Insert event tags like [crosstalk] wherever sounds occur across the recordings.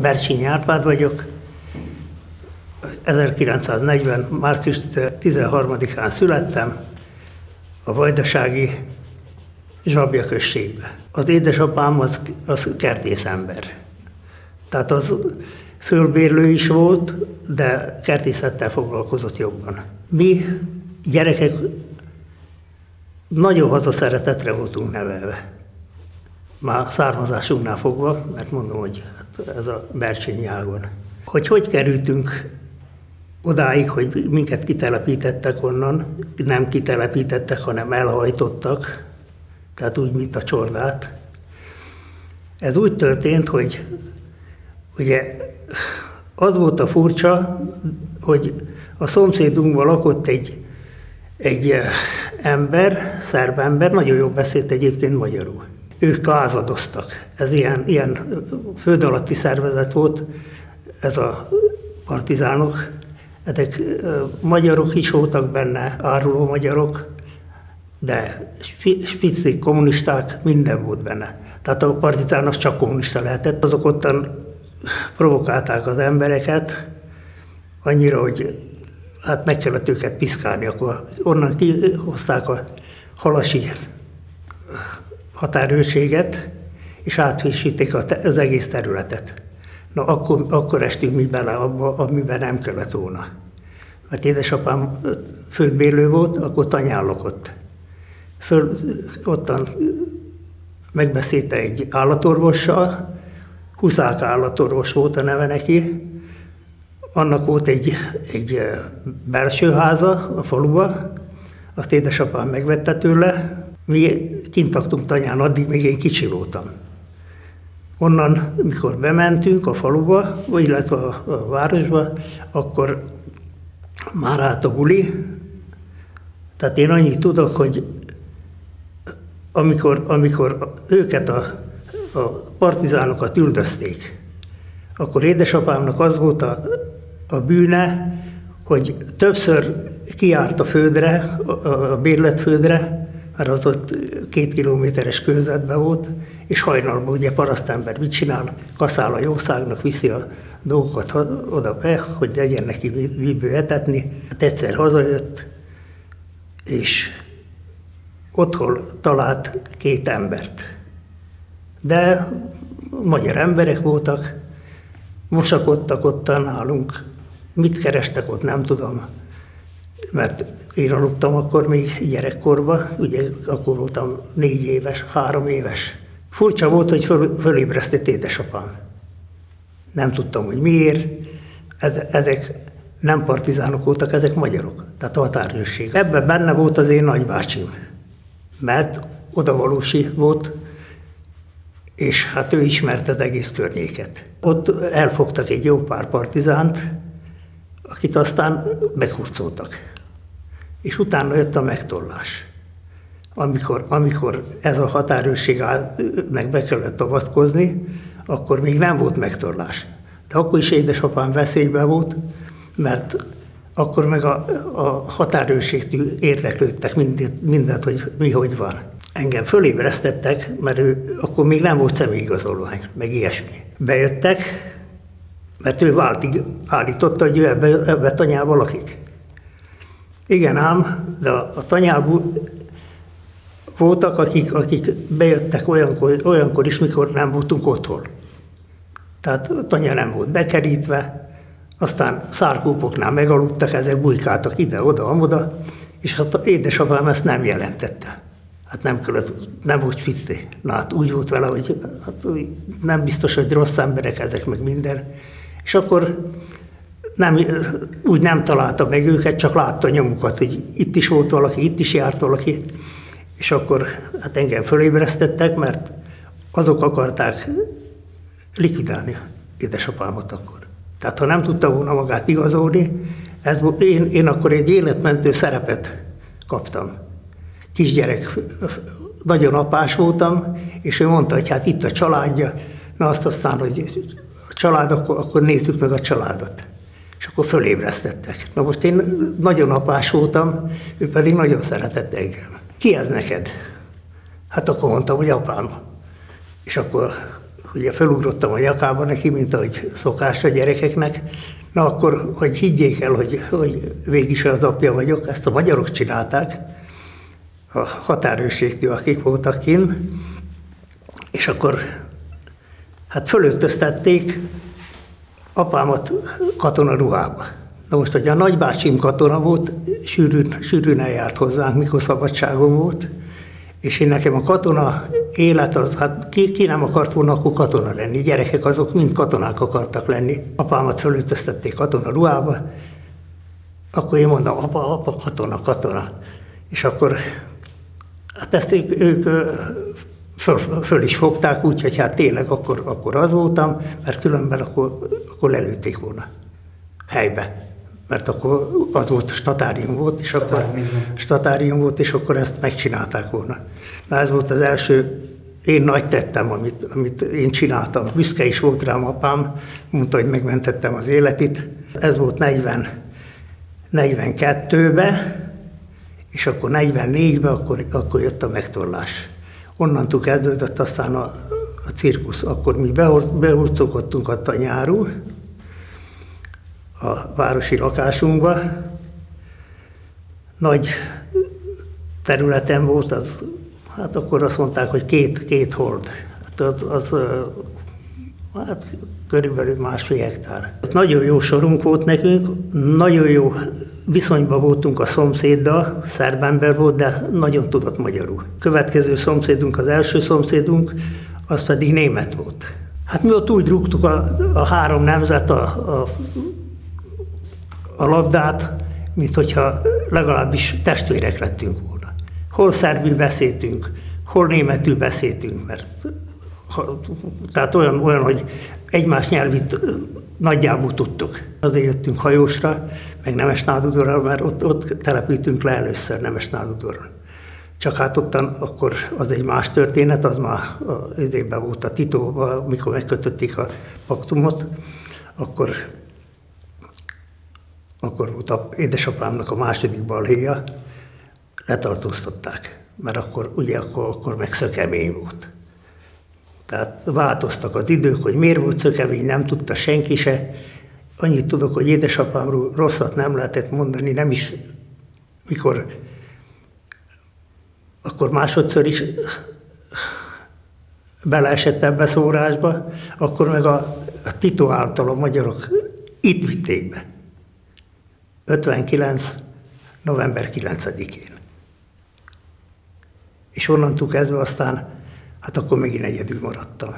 Bercsényi Árpád vagyok. 1940. március 13-án születtem a Vajdasági Zsabja községbe. Az édesapám az, az kertészember. Tehát az fölbérlő is volt, de kertészettel foglalkozott jobban. Mi gyerekek nagyon hazaszeretetre voltunk nevelve. Már származásunknál fogva, mert mondom, hogy ez a Bercsényi ágon. Hogy hogy kerültünk odáig, hogy minket kitelepítettek onnan, nem kitelepítettek, hanem elhajtottak, tehát úgy, mint a csordát. Ez úgy történt, hogy ugye az volt a furcsa, hogy a szomszédunkban lakott egy, egy ember, szerb ember, nagyon jól beszélt egyébként magyarul. Ők lázadoztak. Ez ilyen, ilyen föld alatti szervezet volt, ez a partizánok. Ezek magyarok is voltak benne, áruló magyarok, de spicik, kommunisták, minden volt benne. Tehát a partizánok csak kommunista lehetett. Azok ottan provokálták az embereket, annyira, hogy hát meg kellett őket piszkálni, akkor onnan kihozták a halasi határőrséget, és átvisíték az egész területet. Na akkor, akkor estünk mi bele abba, amiben nem kellett volna. Mert édesapám földbérlő volt, akkor tanyállokott. Föl, ottan megbeszélte egy állatorvossal, Huszák állatorvos volt a neve neki, annak volt egy, egy belső háza a faluba, azt édesapám megvette tőle, mi kint laktunk tanyán, addig még én kicsi voltam. Onnan, mikor bementünk a faluba, illetve a, a városba, akkor már állt a buli. Tehát én annyit tudok, hogy amikor, amikor őket a, a partizánokat üldözték, akkor édesapámnak az volt a, a bűne, hogy többször kiárt a földre, a, a bérletföldre, mert az ott két kilométeres körzetben volt, és hajnalban ugye parasztember mit csinál? Kaszál a jószágnak, viszi a dolgokat oda be, hogy legyen neki víbő etetni. Hát egyszer hazajött, és otthon talált két embert. De magyar emberek voltak, mosakodtak ott nálunk, mit kerestek ott, nem tudom, mert én aludtam akkor még gyerekkorban, ugye akkor voltam négy éves, három éves. Furcsa volt, hogy föl, fölébresztett édesapám. Nem tudtam, hogy miért. ezek nem partizánok voltak, ezek magyarok, tehát a határőrség. Ebben benne volt az én nagybácsim, mert odavalósi volt, és hát ő ismerte az egész környéket. Ott elfogtak egy jó pár partizánt, akit aztán meghurcoltak. És utána jött a megtorlás. Amikor, amikor ez a határőrségnek be kellett avatkozni, akkor még nem volt megtorlás. De akkor is édesapám veszélyben volt, mert akkor meg a, a határőrségtől érdeklődtek mindent, mindent, hogy mi hogy van. Engem fölébresztettek, mert ő, akkor még nem volt személyigazolvány, meg ilyesmi. Bejöttek, mert ő váltig állította, hogy ő ebbe, ebbe tanyába lakik. Igen ám, de a, tanyából voltak, akik, akik bejöttek olyankor, olyankor is, mikor nem voltunk otthon. Tehát a tanya nem volt bekerítve, aztán szárkópoknál megaludtak, ezek bujkáltak ide-oda, amoda, és hát édesapám ezt nem jelentette. Hát nem kellett, nem volt fici. Na hát úgy volt vele, hogy hát nem biztos, hogy rossz emberek ezek meg minden. És akkor nem, úgy nem találta meg őket, csak látta nyomukat, hogy itt is volt valaki, itt is járt valaki. És akkor hát engem fölébresztettek, mert azok akarták likvidálni édesapámat akkor. Tehát ha nem tudta volna magát igazolni, ez, én, én akkor egy életmentő szerepet kaptam. Kisgyerek, nagyon apás voltam, és ő mondta, hogy hát itt a családja, na azt aztán, hogy a család, akkor, akkor nézzük meg a családot. És akkor fölébresztettek. Na most én nagyon apás voltam, ő pedig nagyon szeretett engem. Ki ez neked? Hát akkor mondtam, hogy apám. És akkor ugye felugrottam a nyakába neki, mint ahogy szokás a gyerekeknek, na akkor, hogy higgyék el, hogy, hogy végig az apja vagyok, ezt a magyarok csinálták, a határőrségtől, akik voltak kint, és akkor hát fölöltöztették apámat katonaruhába. Na most, hogy a nagybácsim katona volt, sűrűn, sűrűn eljárt hozzánk, mikor szabadságom volt, és én nekem a katona élet, az, hát ki, ki nem akart volna akkor katona lenni. Gyerekek azok mind katonák akartak lenni. Apámat fölöltöztették katona ruhába, akkor én mondom, apa, apa, katona, katona. És akkor, hát ezt ők, ők föl, föl is fogták, úgyhogy hát tényleg akkor, akkor az voltam, mert különben akkor, akkor lelőtték volna helybe. Mert akkor az volt, statárium volt, és akkor statárium volt, és akkor ezt megcsinálták volna. Na ez volt az első én nagy tettem, amit, amit én csináltam. Büszke is volt rám apám, mondta, hogy megmentettem az életét. Ez volt 40, 42-be, és akkor 44-be, akkor, akkor jött a megtorlás. Onnantól kezdődött aztán a, a cirkusz. Akkor mi beurcokodtunk a tanyáról, a városi lakásunkba. Nagy területen volt, az, hát akkor azt mondták, hogy két, két hold. Hát az, az hát körülbelül másfél hektár. Ott nagyon jó sorunk volt nekünk, nagyon jó viszonyban voltunk a szomszéddal, szerb ember volt, de nagyon tudott magyarul. Következő szomszédunk, az első szomszédunk, az pedig német volt. Hát mi ott úgy rúgtuk a, a három nemzet a, a, a labdát, mint hogyha legalábbis testvérek lettünk volna. Hol szerbül beszéltünk, hol németül beszéltünk, mert ha, tehát olyan, olyan, hogy egymás nyelvét nagyjából tudtuk. Azért jöttünk hajósra, meg Nemes Nádudorra, mert ott, ott települtünk le először Nemes Nádudoron. Csak hát ottan akkor az egy más történet, az már az évben volt a Tito, mikor megkötötték a paktumot, akkor, akkor volt a édesapámnak a második balhéja, letartóztatták, mert akkor, ugye akkor, akkor meg szökemény volt. Tehát változtak az idők, hogy miért volt szökevény, nem tudta senki se. Annyit tudok, hogy édesapámról rosszat nem lehetett mondani, nem is, mikor akkor másodszor is beleesett ebbe szórásba, akkor meg a, a Tito által a magyarok itt vitték be. 59. november 9-én. És onnantól kezdve aztán hát akkor megint egyedül maradtam.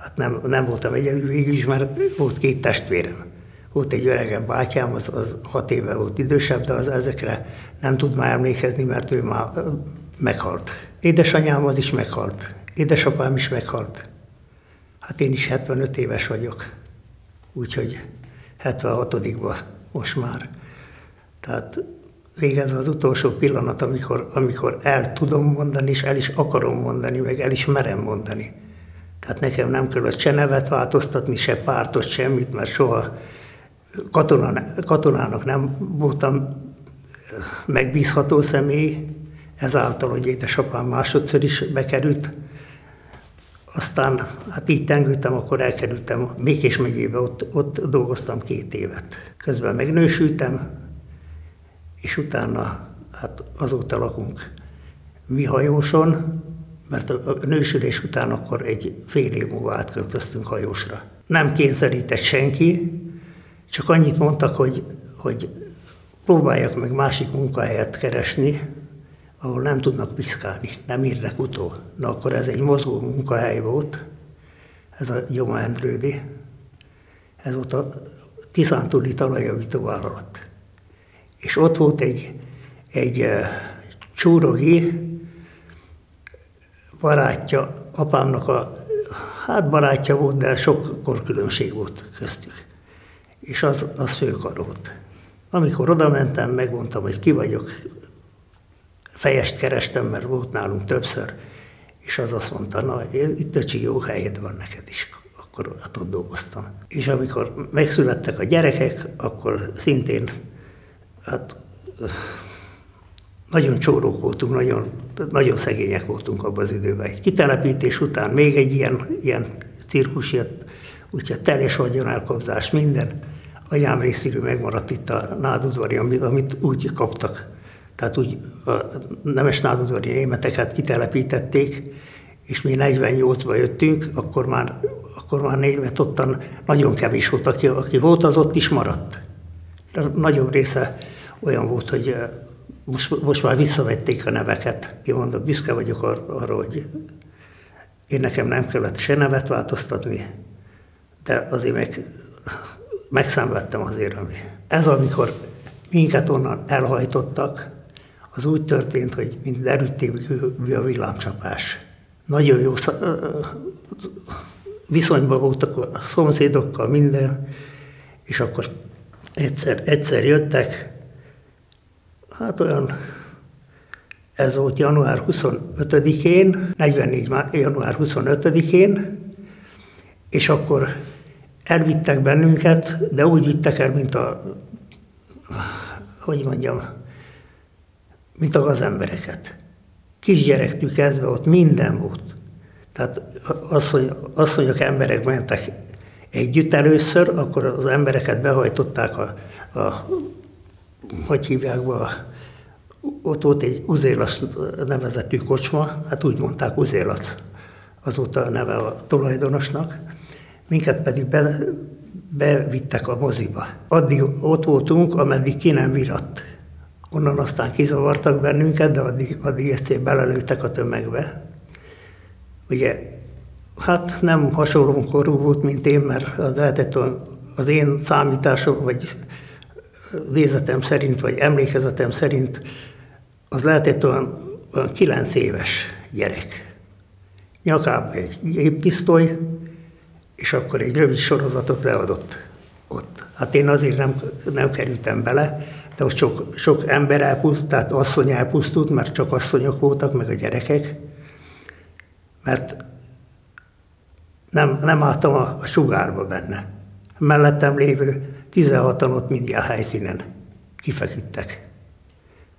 Hát nem, nem voltam egyedül végül is, mert volt két testvérem. Volt egy öregebb bátyám, az, az hat éve volt idősebb, de az ezekre nem tud már emlékezni, mert ő már meghalt. Édesanyám az is meghalt. Édesapám is meghalt. Hát én is 75 éves vagyok. Úgyhogy 76-ban most már. Tehát végez az utolsó pillanat, amikor, amikor el tudom mondani, és el is akarom mondani, meg el is merem mondani. Tehát nekem nem kellett se nevet változtatni, se pártot, semmit, mert soha katona, katonának nem voltam megbízható személy, ezáltal, hogy édesapám másodszor is bekerült. Aztán, hát így tengültem, akkor elkerültem Békés megyébe, ott, ott dolgoztam két évet. Közben megnősültem, és utána hát azóta lakunk mi hajóson, mert a nősülés után akkor egy fél év múlva átköltöztünk hajósra. Nem kényszerített senki, csak annyit mondtak, hogy, hogy próbáljak meg másik munkahelyet keresni, ahol nem tudnak piszkálni, nem írnak utó. Na akkor ez egy mozgó munkahely volt, ez a Gyoma Endrődi, ez volt a Tiszántúli talajjavító vállalat és ott volt egy, egy csúrogi barátja, apámnak a, hát barátja volt, de sok korkülönbség volt köztük. És az, az főkarolt. Amikor oda mentem, megmondtam, hogy ki vagyok, fejest kerestem, mert volt nálunk többször, és az azt mondta, na, itt a jó helyed van neked is, akkor hát ott dolgoztam. És amikor megszülettek a gyerekek, akkor szintén hát nagyon csórók voltunk, nagyon, nagyon szegények voltunk abban az időben. Egy kitelepítés után még egy ilyen, ilyen cirkus jött, úgyhogy teljes vagyonelkobzás, minden. Anyám részéről megmaradt itt a nádudvari, amit úgy kaptak. Tehát úgy a nemes nádudvari németeket kitelepítették, és mi 48-ba jöttünk, akkor már, akkor már német ottan nagyon kevés volt, aki, aki volt, az ott is maradt. De nagyobb része olyan volt, hogy most, most már visszavették a neveket. Én mondom, büszke vagyok ar- arra, hogy én nekem nem kellett se nevet változtatni, de azért meg, megszenvedtem azért, ami. Ez amikor minket onnan elhajtottak, az úgy történt, hogy mint derültékű a villámcsapás. Nagyon jó viszonyban voltak a szomszédokkal, minden, és akkor egyszer, egyszer jöttek, hát olyan, ez volt január 25-én, 44. január 25-én, és akkor elvittek bennünket, de úgy vittek el, mint a, hogy mondjam, mint a gazembereket. Kisgyerektől kezdve ott minden volt. Tehát az, hogy, az, hogy a emberek mentek együtt először, akkor az embereket behajtották a, a hogy hívják be, ott volt egy Uzélac nevezetű kocsma, hát úgy mondták Uzélac, az volt a neve a tulajdonosnak, minket pedig be, bevittek a moziba. Addig ott voltunk, ameddig ki nem viratt. Onnan aztán kizavartak bennünket, de addig, addig ezt belelőttek a tömegbe. Ugye, hát nem hasonló korú volt, mint én, mert az lehetett az én számításom, vagy nézetem szerint, vagy emlékezetem szerint, az lehetett olyan, olyan kilenc éves gyerek. Nyakába egy géppisztoly, és akkor egy rövid sorozatot leadott ott. Hát én azért nem, nem kerültem bele, de ott sok, sok ember elpusztult, tehát asszony elpusztult, mert csak asszonyok voltak, meg a gyerekek, mert nem, nem álltam a, a sugárba benne. Mellettem lévő 16-an ott mindjárt helyszínen kifeküdtek.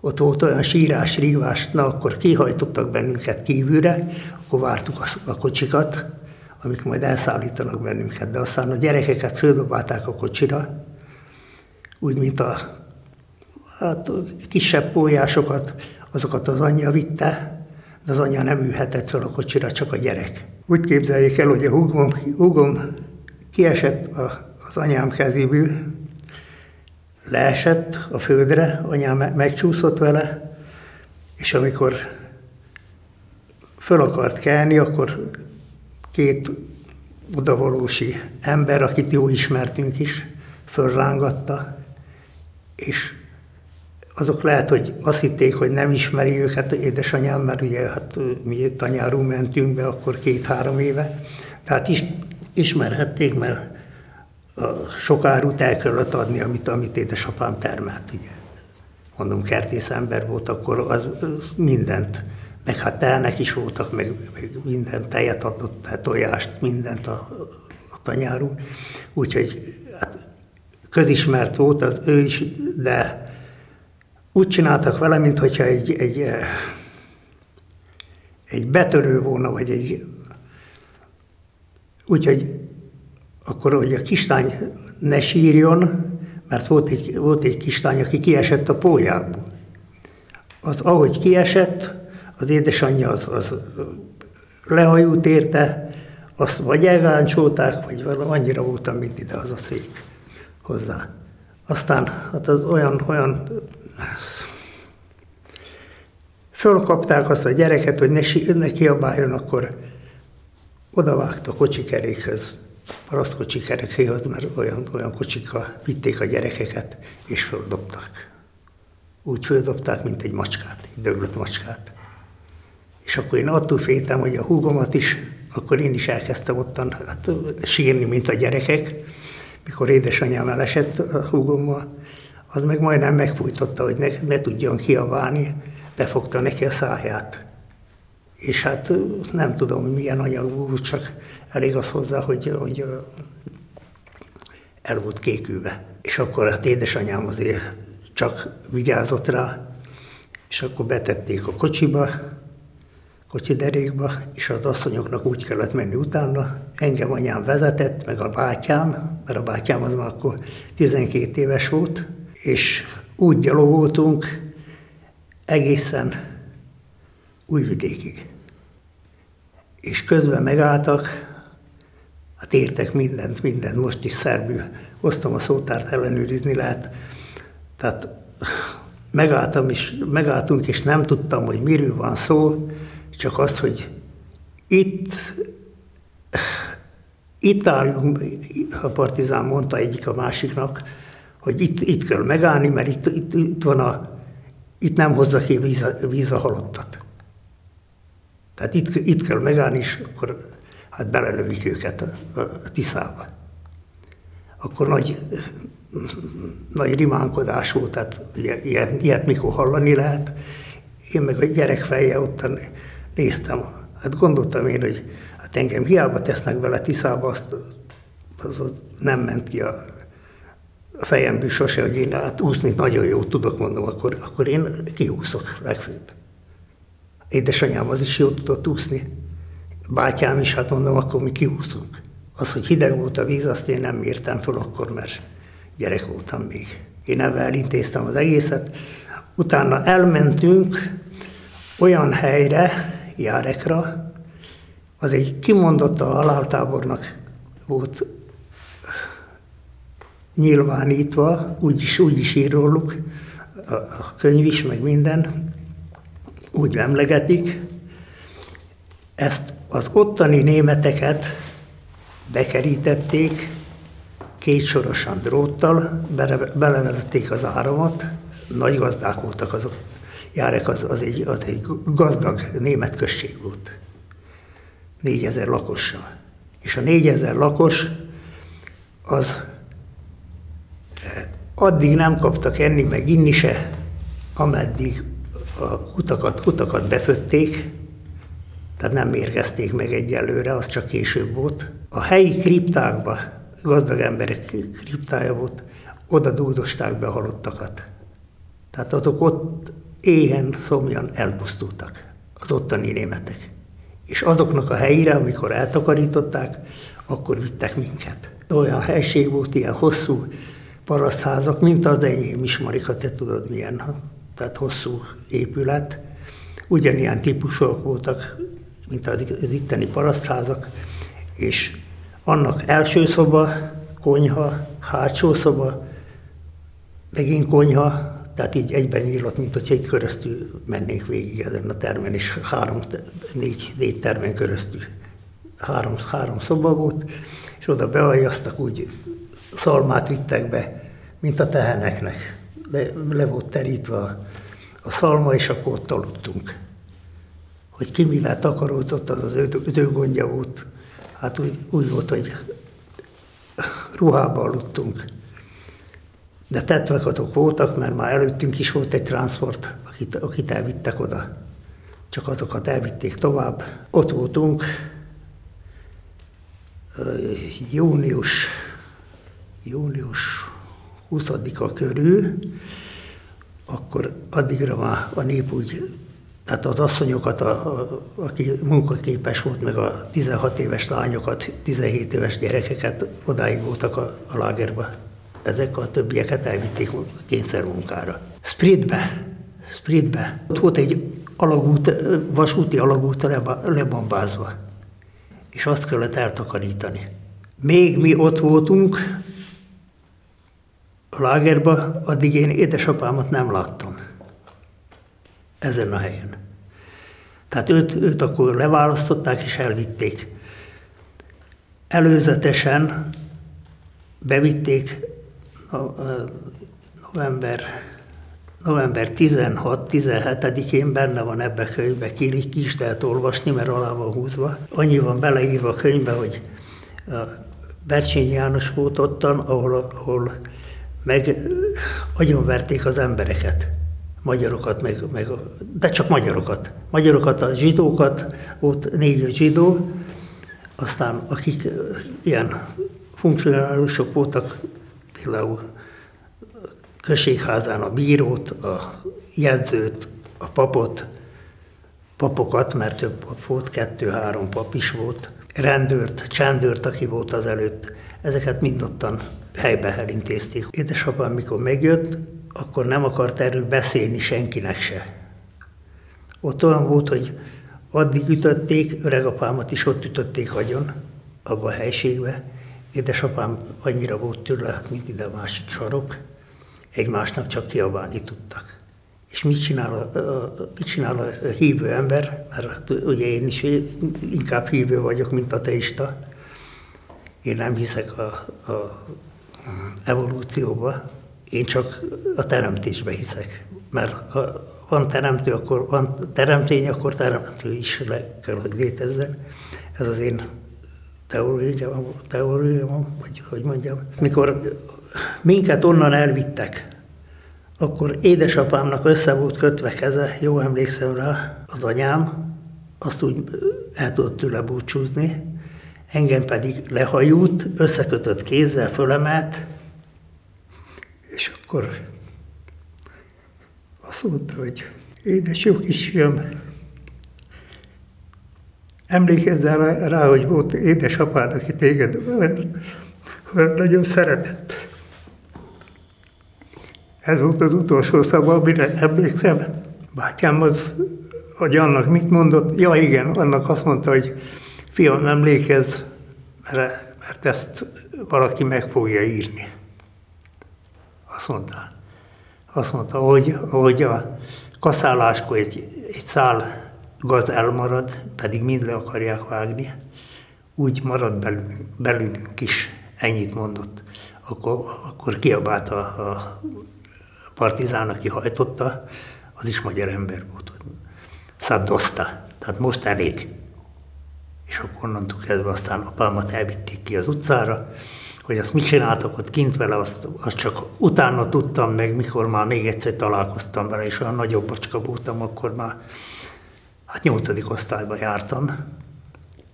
Ott volt olyan sírás, rívás, na akkor kihajtottak bennünket kívülre, akkor vártuk a, a kocsikat, amik majd elszállítanak bennünket, de aztán a gyerekeket földobálták a kocsira, úgy, mint a, hát, a kisebb pólyásokat, azokat az anyja vitte, de az anyja nem ülhetett fel a kocsira, csak a gyerek. Úgy képzeljék el, hogy a húgom, húgom kiesett a, az anyám kezéből, leesett a földre, anyám megcsúszott vele, és amikor föl akart kelni, akkor két odavalósi ember, akit jó ismertünk is, fölrángatta, és azok lehet, hogy azt hitték, hogy nem ismeri őket édesanyám, mert ugye hát mi tanyáról mentünk be akkor két-három éve, tehát is, ismerhették, mert sok árut el kellett adni, amit, amit édesapám termelt, ugye. Mondom, kertész ember volt, akkor az, az mindent meg hát telnek is voltak, meg, meg minden tejet adott, tojást, mindent a, a tanyáról. Úgyhogy hát közismert volt az ő is, de úgy csináltak vele, mintha egy, egy, egy betörő volna, vagy egy... Úgyhogy akkor, hogy a kislány ne sírjon, mert volt egy, volt egy kislány, aki kiesett a pólyából. Az, ahogy kiesett, az édesanyja az, az lehajult érte, azt vagy elgáncsolták, vagy valami annyira voltam, mint ide az a szék hozzá. Aztán hát az olyan, olyan fölkapták azt a gyereket, hogy ne, ne kiabáljon, akkor odavágta a kocsikerékhöz, parasztkocsi kerekéhez, mert olyan, olyan kocsika vitték a gyerekeket, és földobták. Úgy földobták, mint egy macskát, egy döglött macskát. És akkor én attól féltem, hogy a húgomat is, akkor én is elkezdtem ottan hát, sírni, mint a gyerekek. Mikor édesanyám elesett a húgommal, az meg majdnem megfújtotta, hogy ne, ne tudjon kiabálni, befogta neki a száját. És hát nem tudom, milyen anyag volt, csak elég az hozzá, hogy, hogy el volt kékülve. És akkor hát édesanyám azért csak vigyázott rá, és akkor betették a kocsiba, kocsiderékba, és az asszonyoknak úgy kellett menni utána. Engem anyám vezetett, meg a bátyám, mert a bátyám az már akkor 12 éves volt, és úgy gyalogoltunk egészen Újvidékig. És közben megálltak, hát értek mindent, mindent, most is szerbű. Hoztam a szótárt ellenőrizni lehet. Tehát megálltam is, megálltunk, és nem tudtam, hogy miről van szó, csak azt, hogy itt, itt álljunk, a partizán mondta egyik a másiknak, hogy itt, itt kell megállni, mert itt, itt, itt van a, itt nem hozza ki víz, víz a halottat. Tehát itt, itt kell megállni, és akkor hát belelövik őket a, a Tiszába. Akkor nagy, nagy rimánkodás volt, tehát ugye, ilyet, ilyet mikor hallani lehet. Én meg a gyerekfejje ottan néztem. Hát gondoltam én, hogy hát engem hiába tesznek bele Tiszába, azt, az, az nem ment ki a, fejemből sose, hogy én hát úszni nagyon jó tudok, mondom, akkor, akkor én kiúszok legfőbb. Édesanyám az is jól tudott úszni. Bátyám is, hát mondom, akkor mi kiúszunk. Az, hogy hideg volt a víz, azt én nem mértem fel akkor, mert gyerek voltam még. Én ebben elintéztem az egészet. Utána elmentünk olyan helyre, Járekra, az egy kimondott a haláltábornak volt nyilvánítva, úgy is, úgy is ír róluk, a, a könyv is, meg minden, úgy emlegetik. Ezt az ottani németeket bekerítették, kétsorosan dróttal, belevezették az áramot, nagy gazdák voltak azok. Járek az, az, egy, az egy gazdag német község volt. Négyezer lakossal. És a négyezer lakos az eh, addig nem kaptak enni meg inni se, ameddig a kutakat, kutakat befötték, tehát nem mérgezték meg egyelőre, az csak később volt. A helyi kriptákba, gazdag emberek kriptája volt, oda dúdosták be a halottakat. Tehát azok ott éhen, szomjan elpusztultak, az ottani németek. És azoknak a helyére, amikor eltakarították, akkor vittek minket. Olyan helység volt, ilyen hosszú parasztházak, mint az enyém is, Marika, te tudod milyen, tehát hosszú épület. Ugyanilyen típusok voltak, mint az, az itteni parasztházak, és annak első szoba, konyha, hátsó szoba, megint konyha, tehát így egyben nyílott, mint hogy egy köröztül mennénk végig ezen a termen, és három, négy, négy termen köröztül. Három, három szoba volt, és oda bealjaztak, úgy szalmát vittek be, mint a teheneknek. Le, le volt terítve a, a szalma, és akkor ott aludtunk. Hogy ki mivel takaródott, az az ő, ő volt. Hát úgy, úgy volt, hogy ruhába aludtunk. De tetvekatok voltak, mert már előttünk is volt egy transport, akit, akit elvittek oda. Csak azokat elvitték tovább. Ott voltunk június, június 20-a körül, akkor addigra már a nép úgy, tehát az asszonyokat, a, a, aki munkaképes volt, meg a 16 éves lányokat, 17 éves gyerekeket odáig voltak a, a lágerba ezek a többieket elvitték kényszermunkára. Spritbe, Spritbe. Ott volt egy alagút, vasúti alagút lebombázva, és azt kellett eltakarítani. Még mi ott voltunk a lágerba, addig én édesapámat nem láttam ezen a helyen. Tehát őt, őt akkor leválasztották és elvitték. Előzetesen bevitték november, november 16-17-én benne van ebbe a könyvbe, ki, ki is lehet olvasni, mert alá van húzva. Annyi van beleírva a könyvbe, hogy Bercsényi János volt ottan, ahol, ahol meg agyonverték az embereket, magyarokat, meg, meg, de csak magyarokat. Magyarokat, a zsidókat, ott négy zsidó, aztán akik ilyen funkcionálisok voltak, például községházán a bírót, a jegyzőt, a papot, papokat, mert több pap volt, kettő-három pap is volt, rendőrt, csendőrt, aki volt az előtt, ezeket mindottan helybe elintézték. Édesapám, mikor megjött, akkor nem akart erről beszélni senkinek se. Ott olyan volt, hogy addig ütötték, öregapámat is ott ütötték agyon, abba a helységbe. Édesapám annyira volt tőle, mint ide a másik sarok, egymásnak csak kiabálni tudtak. És mit csinál a, a, mit csinál a hívő ember, mert hát ugye én is inkább hívő vagyok, mint a teista. Én nem hiszek a, a evolúcióba, én csak a teremtésbe hiszek. Mert ha van teremtő, akkor van teremtény, akkor teremtő is le kell, hogy létezzen. Ez az én teóriám, teóriám vagy hogy mondjam. Mikor minket onnan elvittek, akkor édesapámnak össze volt kötve keze, jó emlékszem rá, az anyám, azt úgy el tudott tőle búcsúzni, engem pedig lehajult, összekötött kézzel fölemelt, és akkor azt mondta, hogy édes jó kisfiam, emlékezz rá, rá, hogy volt édesapád, aki téged nagyon szeretett. Ez volt az utolsó szava, amire emlékszem. Bátyám az, hogy annak mit mondott, ja igen, annak azt mondta, hogy fiam, emlékezz, mert, mert ezt valaki meg fogja írni. Azt mondta. Azt mondta, hogy, hogy a kaszáláskor egy, egy szál gaz elmarad, pedig mind le akarják vágni, úgy marad belünk, belünk is, ennyit mondott. Akkor, akkor kiabált a, a partizán, aki hajtotta, az is magyar ember volt. Szaddoszta. Tehát most elég. És akkor onnantól kezdve aztán apámat elvitték ki az utcára, hogy azt mit csináltak ott kint vele, azt, azt csak utána tudtam meg, mikor már még egyszer találkoztam vele, és olyan nagyobb bocska voltam, akkor már hát nyolcadik osztályba jártam,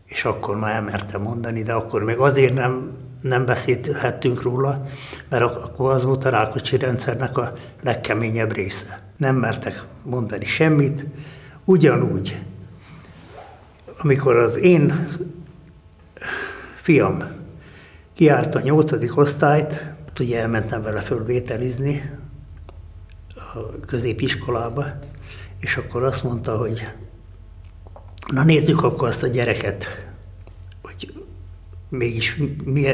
és akkor már elmertem mondani, de akkor még azért nem, nem beszélhettünk róla, mert akkor az volt a Rákocsi rendszernek a legkeményebb része. Nem mertek mondani semmit, ugyanúgy, amikor az én fiam kiárt a nyolcadik osztályt, hát ugye elmentem vele fölvételizni a középiskolába, és akkor azt mondta, hogy na nézzük akkor azt a gyereket, hogy mégis mi,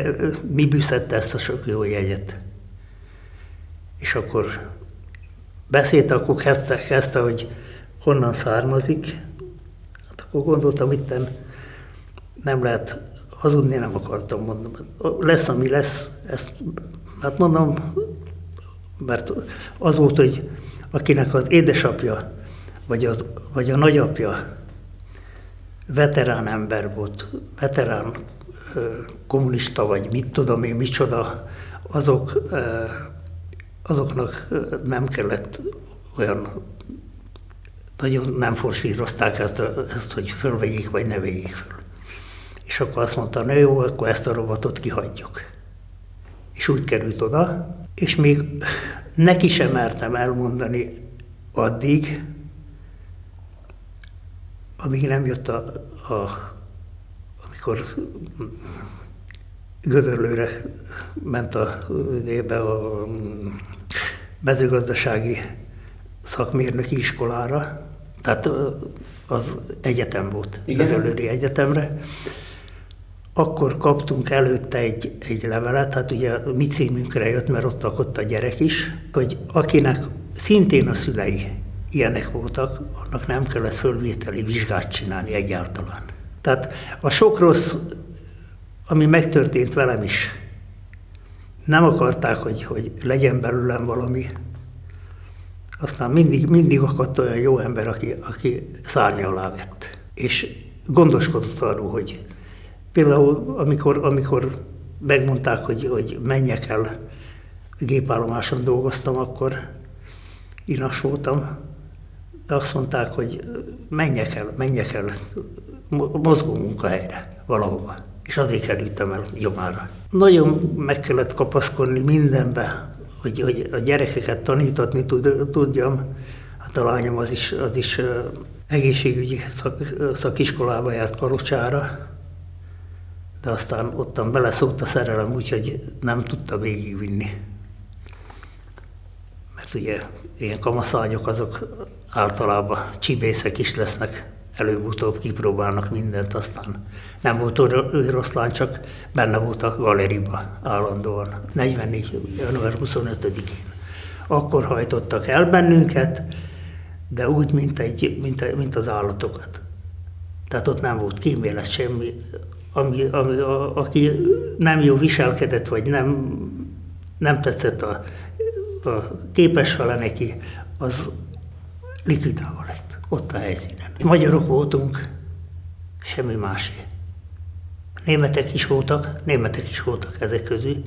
mi bűszette ezt a sok jó jegyet. És akkor beszélt, akkor kezdte, kezdte, hogy honnan származik. Hát akkor gondoltam, itt nem lehet hazudni, nem akartam mondani. Lesz, ami lesz, ezt, hát mondom, mert az volt, hogy akinek az édesapja, vagy, az, vagy a nagyapja veterán ember volt, veterán kommunista, vagy mit tudom én, micsoda, azok, azoknak nem kellett olyan, nagyon nem forszírozták ezt, ezt hogy fölvegyék, vagy ne vegyék föl. És akkor azt mondta, na jó, akkor ezt a robotot kihagyjuk. És úgy került oda, és még neki sem mertem elmondani addig, amíg nem jött a, a amikor Gödörlőre ment a, ébe a mezőgazdasági szakmérnöki iskolára, tehát az egyetem volt, Igen. Gödörlőri Egyetemre, akkor kaptunk előtte egy, egy levelet, hát ugye mi címünkre jött, mert ott lakott a gyerek is, hogy akinek szintén a szülei ilyenek voltak, annak nem kellett fölvételi vizsgát csinálni egyáltalán. Tehát a sok rossz, ami megtörtént velem is, nem akarták, hogy, hogy legyen belőlem valami. Aztán mindig, mindig akadt olyan jó ember, aki, aki szárnya alá vett. És gondoskodott arról, hogy például amikor, amikor megmondták, hogy, hogy menjek el, gépállomáson dolgoztam, akkor inas voltam, de azt mondták, hogy menjek el, menjek el mozgó munkahelyre valahova. És azért kerültem el jomára. Nagyon meg kellett kapaszkodni mindenbe, hogy, hogy a gyerekeket tanítatni tud, tudjam. Hát a lányom az is, az is egészségügyi szak, szakiskolába járt Kalocsára, de aztán ottan beleszólt a szerelem, úgyhogy nem tudta végigvinni. Mert ugye ilyen kamaszányok azok általában csibészek is lesznek, előbb-utóbb kipróbálnak mindent, aztán nem volt oroszlán, csak benne volt a galeriba állandóan, 44. január 25-én. Akkor hajtottak el bennünket, de úgy, mint, egy, mint, mint az állatokat. Tehát ott nem volt kímélet semmi, ami, ami, a, aki nem jó viselkedett, vagy nem, nem tetszett a, a képes fele neki, az likvidálva lett ott a helyszínen. Magyarok voltunk, semmi másé. Németek is voltak, németek is voltak ezek közül.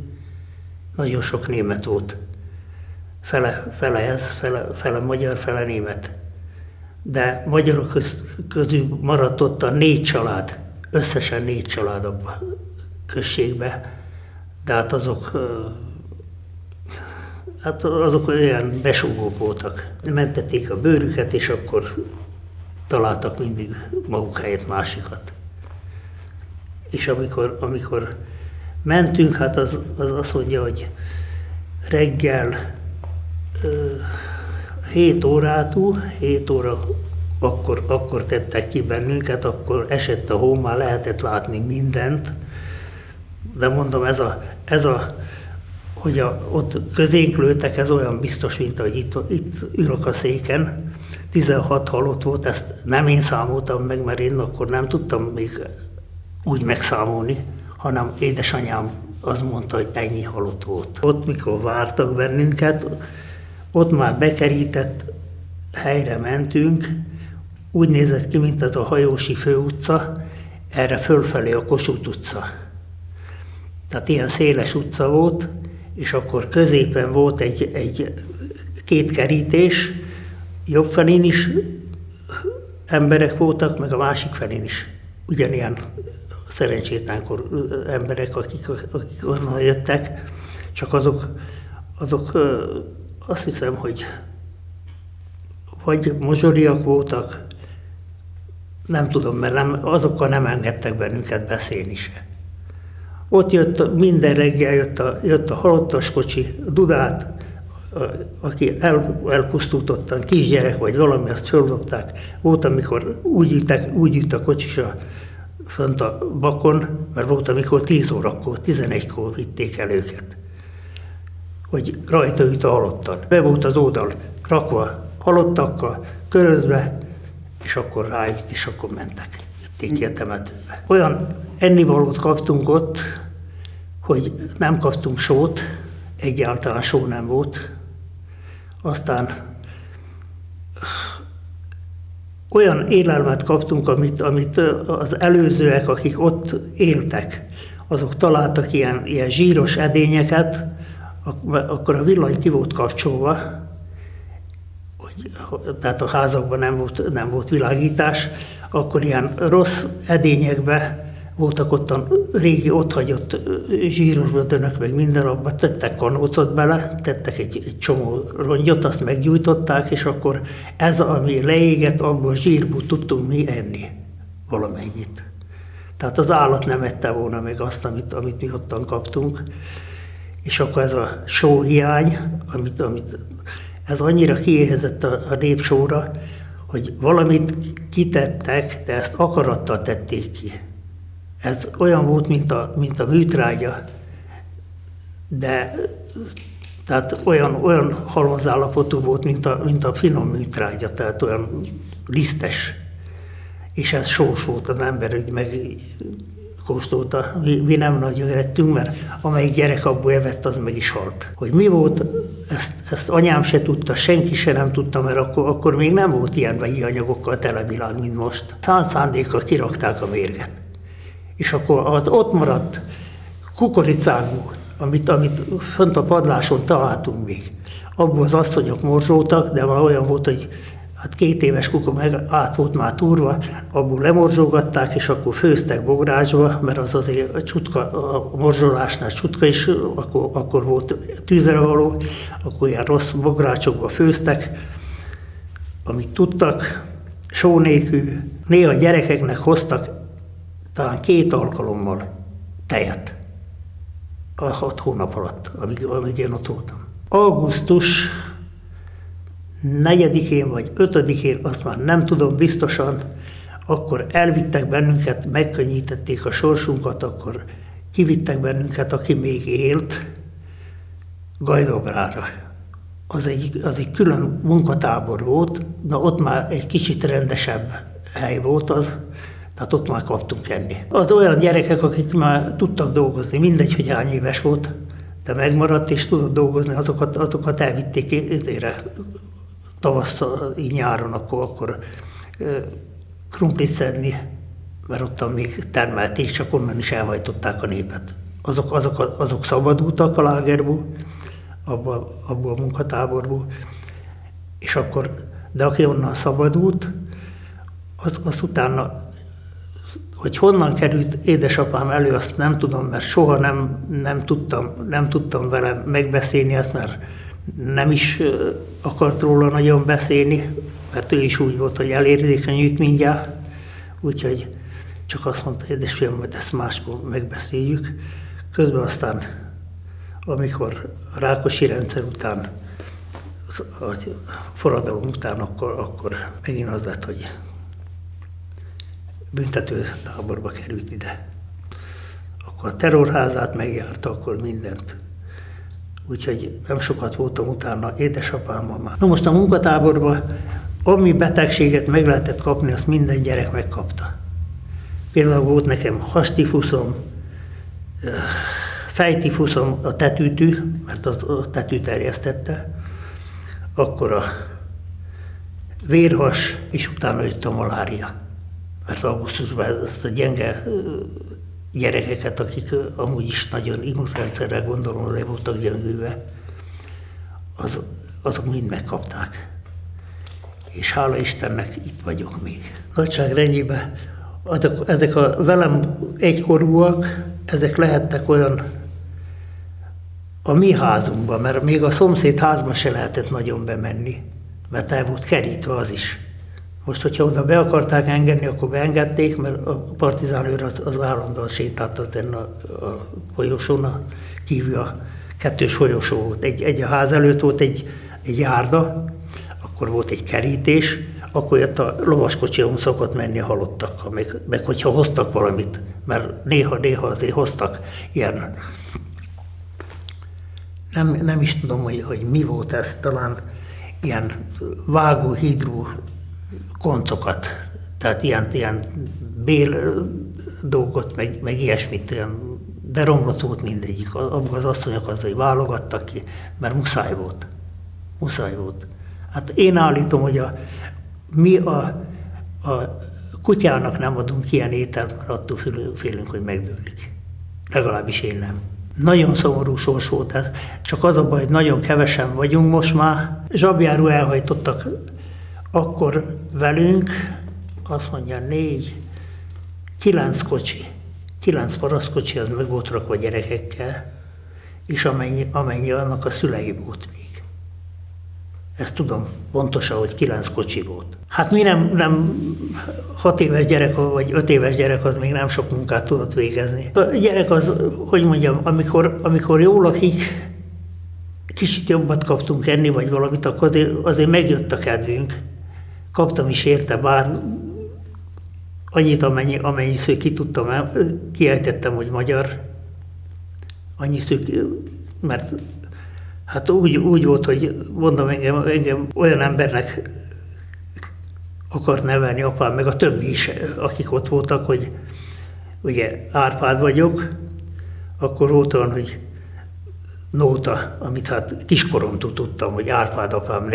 Nagyon sok német volt. Fele, fele ez, fele, fele magyar, fele német. De magyarok köz, közül maradt ott a négy család, összesen négy család a községbe. De hát azok Hát azok olyan besúgók voltak. Mentették a bőrüket, és akkor találtak mindig maguk helyett másikat. És amikor, amikor mentünk, hát az, az azt mondja, hogy reggel 7 órától, 7 óra akkor, akkor tettek ki bennünket, akkor esett a hó, már lehetett látni mindent, de mondom, ez a, ez a hogy a, ott közénk lőttek, ez olyan biztos, mint hogy itt, itt ülök a széken. 16 halott volt, ezt nem én számoltam meg, mert én akkor nem tudtam még úgy megszámolni, hanem édesanyám az mondta, hogy ennyi halott volt. Ott, mikor vártak bennünket, ott már bekerített helyre mentünk, úgy nézett ki, mint az a Hajósi főutca, erre fölfelé a Kossuth utca. Tehát ilyen széles utca volt, és akkor középen volt egy, egy két kerítés, jobb felén is emberek voltak, meg a másik felén is ugyanilyen szerencsétlenkor emberek, akik, akik onnan jöttek, csak azok, azok azt hiszem, hogy vagy mozsoriak voltak, nem tudom, mert nem, azokkal nem engedtek bennünket beszélni se. Ott jött, minden reggel jött a, jött a halottas kocsi, Dudát, aki el, elpusztultottan, kisgyerek vagy valami, azt földobták. Volt, amikor úgy ültek, úgy a kocsisa fönt a bakon, mert volt, amikor 10 órakor, 11-kor vitték el őket. Hogy rajta ült a halottan. Be volt az oldal rakva halottakkal, körözve, és akkor rájött, és akkor mentek. Jötték ki a temetőbe. Olyan ennivalót kaptunk ott, hogy nem kaptunk sót, egyáltalán só nem volt. Aztán olyan élelmet kaptunk, amit, amit az előzőek, akik ott éltek, azok találtak ilyen, ilyen zsíros edényeket, akkor a villany ki volt kapcsolva, tehát a házakban nem volt, nem volt világítás, akkor ilyen rossz edényekbe voltak ott a régi otthagyott zsíros bödönök, meg minden, abba tettek kanócot bele, tettek egy, egy csomó rongyot, azt meggyújtották, és akkor ez, ami leégett, abból zsírból tudtunk mi enni valamennyit. Tehát az állat nem ette volna meg azt, amit, amit mi ottan kaptunk. És akkor ez a sóhiány, amit, amit ez annyira kiéhezett a, a népsóra, hogy valamit kitettek, de ezt akarattal tették ki. Ez olyan volt, mint a, mint a műtrágya, de tehát olyan, olyan halmazállapotú volt, mint a, mint a finom műtrágya, tehát olyan lisztes. És ez sós volt az ember, hogy megkóstolta. Mi, mi nem nagyon ettünk, mert amelyik gyerek abból evett, az meg is halt. Hogy mi volt, ezt, ezt anyám se tudta, senki se nem tudta, mert akkor, akkor még nem volt ilyen vegyi anyagokkal tele világ, mint most. Szánt szándékkal kirakták a mérget és akkor az ott maradt kukoricákból, amit, amit fönt a padláson találtunk még, abból az asszonyok morzsoltak, de már olyan volt, hogy hát két éves kuka meg át volt már túrva, abból lemorzsolgatták, és akkor főztek bográsba, mert az azért csutka, a morzsolásnál csutka is, akkor, akkor volt tűzre való, akkor ilyen rossz bográcsokba főztek, amit tudtak, sónékű, néha gyerekeknek hoztak talán két alkalommal tejet a hat hónap alatt, amíg, amíg én ott voltam. Augusztus negyedikén vagy ötödikén, azt már nem tudom biztosan, akkor elvittek bennünket, megkönnyítették a sorsunkat, akkor kivittek bennünket, aki még élt, Gajdobrára. Az egy, az egy külön munkatábor volt, na ott már egy kicsit rendesebb hely volt az, tehát ott már kaptunk enni. Az olyan gyerekek, akik már tudtak dolgozni, mindegy, hogy hány éves volt, de megmaradt és tudott dolgozni, azokat, azokat elvitték ezért tavasszal, így nyáron, akkor, akkor krumplit szedni, mert ott még termelték, csak onnan is elhajtották a népet. Azok, azok, azok szabadultak a lágerból, abból, abból a munkatáborból, és akkor, de aki onnan szabadult, az, az utána, hogy honnan került édesapám elő, azt nem tudom, mert soha nem, nem, tudtam, nem tudtam vele megbeszélni ezt, mert nem is akart róla nagyon beszélni, mert ő is úgy volt, hogy elérzékenyült mindjárt, úgyhogy csak azt mondta, édesfiam, hogy ezt máskor megbeszéljük. Közben aztán, amikor a Rákosi rendszer után, a forradalom után, akkor, akkor megint az lett, hogy büntető táborba került ide. Akkor a terrorházát megjárta, akkor mindent. Úgyhogy nem sokat voltam utána, édesapámmal már. Na most a munkatáborban, ami betegséget meg lehetett kapni, azt minden gyerek megkapta. Például volt nekem hastifuszom, fejtifuszom a tetűtű, mert az a tetű terjesztette, akkor a vérhas, és utána jött a malária. Mert augusztusban ezt a gyenge gyerekeket, akik amúgy is nagyon immunrendszerrel gondolom le voltak gyengülve, az, azok mind megkapták. És hála Istennek itt vagyok még. Nagyságrendjében ezek a velem egykorúak, ezek lehettek olyan a mi házunkban, mert még a szomszéd házba se lehetett nagyon bemenni, mert el volt kerítve az is. Most, hogyha oda be akarták engedni, akkor beengedték, mert a partizán őr az, az állandóan sétált a, a folyosón, kívül a kettős folyosó volt. Egy, egy a ház előtt volt egy, egy járda, akkor volt egy kerítés, akkor jött a lovaskocsion szokott menni a halottakkal, meg, meg hogyha hoztak valamit, mert néha-néha azért hoztak ilyen, nem, nem is tudom, hogy, hogy mi volt ez, talán ilyen vágóhidrú koncokat, tehát ilyen, ilyen bél dolgot, meg, meg ilyesmit, ilyen, de romlott volt mindegyik. Abban az asszonyok az, hogy válogattak ki, mert muszáj volt. Muszáj volt. Hát én állítom, hogy a, mi a, a kutyának nem adunk ilyen ételt, mert attól félünk, hogy megdőlik. Legalábbis én nem. Nagyon szomorú sors volt ez, csak az a baj, hogy nagyon kevesen vagyunk most már. Zsabjáró elhajtottak akkor velünk, azt mondja, négy, kilenc kocsi, kilenc parasztkocsi, az meg volt rakva gyerekekkel, és amennyi, amennyi annak a szülei volt még. Ezt tudom pontosan, hogy kilenc kocsi volt. Hát mi nem, nem hat éves gyerek, vagy öt éves gyerek, az még nem sok munkát tudott végezni. A gyerek az, hogy mondjam, amikor, amikor jól lakik, kicsit jobbat kaptunk enni, vagy valamit, akkor azért, azért megjött a kedvünk. Kaptam is érte, bár annyit, amennyi, amennyi sző ki tudtam, kiejtettem, hogy magyar. Annyi sző, mert Hát úgy, úgy volt, hogy mondom, engem, engem olyan embernek akart nevelni apám, meg a többi is, akik ott voltak, hogy ugye Árpád vagyok, akkor volt olyan, hogy nóta, amit hát kiskoromtól tudtam, hogy Árpád apám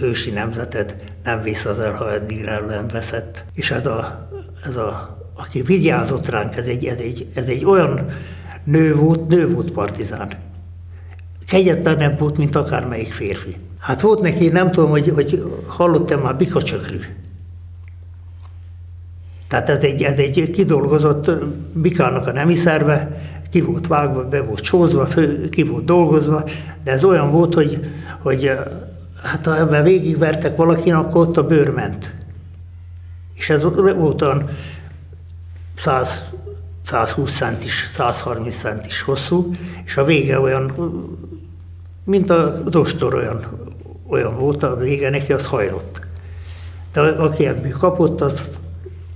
hősi nemzeted nem el, ha eddig nem veszett. És ez a, ez a, aki vigyázott ránk, ez egy, ez egy, ez egy olyan nő volt, nő volt partizán kegyetlenebb volt, mint akármelyik férfi. Hát volt neki, nem tudom, hogy, hogy hallottam már bikacsökrű. Tehát ez egy, ez egy kidolgozott bikának a nemi szerve, ki volt vágva, be volt csózva, fő, ki volt dolgozva, de ez olyan volt, hogy, hogy hát ha ebben végigvertek valakin, akkor ott a bőr ment. És ez volt olyan 100, 120 centis, 130 centis hosszú, és a vége olyan, mint a dostor olyan, olyan volt, a vége neki az hajlott. De aki ebből kapott, az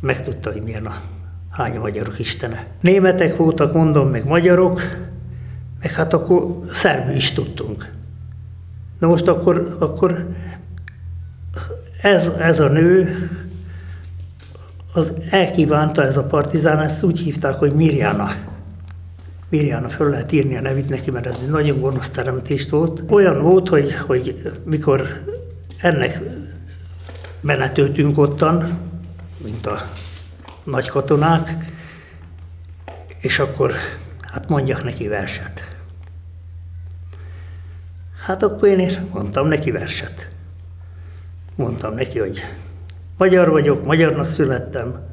megtudta, hogy milyen a hány magyarok istene. Németek voltak, mondom, meg magyarok, meg hát akkor szerbű is tudtunk. Na most akkor, akkor ez, ez a nő, az elkívánta ez a partizán, ezt úgy hívták, hogy Mirjana. Mirjana, föl lehet írni a nevét neki, mert ez egy nagyon gonosz teremtést volt. Olyan volt, hogy, hogy mikor ennek menetőtünk ottan, mint a nagy katonák, és akkor hát mondjak neki verset. Hát akkor én is mondtam neki verset. Mondtam neki, hogy magyar vagyok, magyarnak születtem,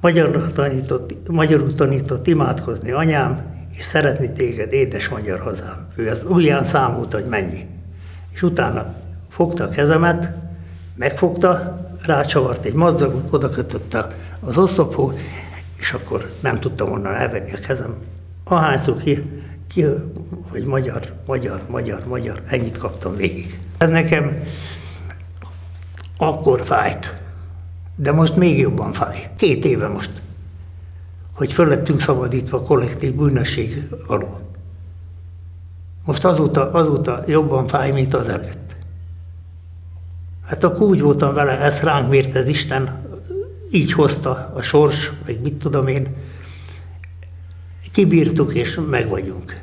magyarnak tanított, magyarul tanított imádkozni anyám, és szeretni téged, édes magyar hazám. Ő az ujján számult, hogy mennyi. És utána fogta a kezemet, megfogta, rácsavart egy madzagot, oda kötötte az oszlophoz, és akkor nem tudtam onnan elvenni a kezem. Ahányszor ki, ki, hogy magyar, magyar, magyar, magyar, ennyit kaptam végig. Ez nekem akkor fájt, de most még jobban fáj. Két éve most, hogy föllettünk szabadítva a kollektív bűnösség alól. Most azóta, azóta jobban fáj, mint az előtt. Hát akkor úgy voltam vele, ezt ránk mért az Isten, így hozta a sors, vagy mit tudom én, kibírtuk és meg vagyunk.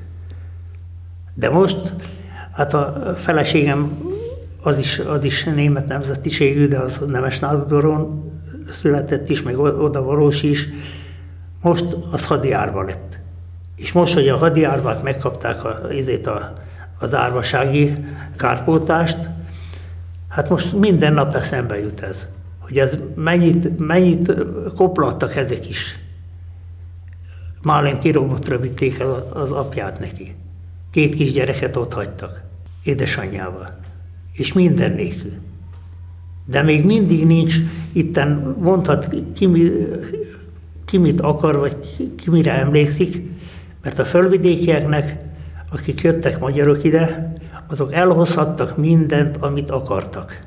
De most, hát a feleségem az is, az is német nemzetiségű, de az Nemes Nádodoron született is, meg oda valós is. Most az hadiárva lett. És most, hogy a hadiárvák megkapták a, a, az árvasági kárpótást, hát most minden nap eszembe jut ez hogy ez mennyit, mennyit koplattak ezek is. Málén kirobottra vitték el az apját neki. Két kisgyereket ott hagytak, édesanyjával. És minden nélkül. De még mindig nincs, itten mondhat ki, ki mit akar, vagy ki mire emlékszik, mert a fölvidékieknek, akik jöttek magyarok ide, azok elhozhattak mindent, amit akartak.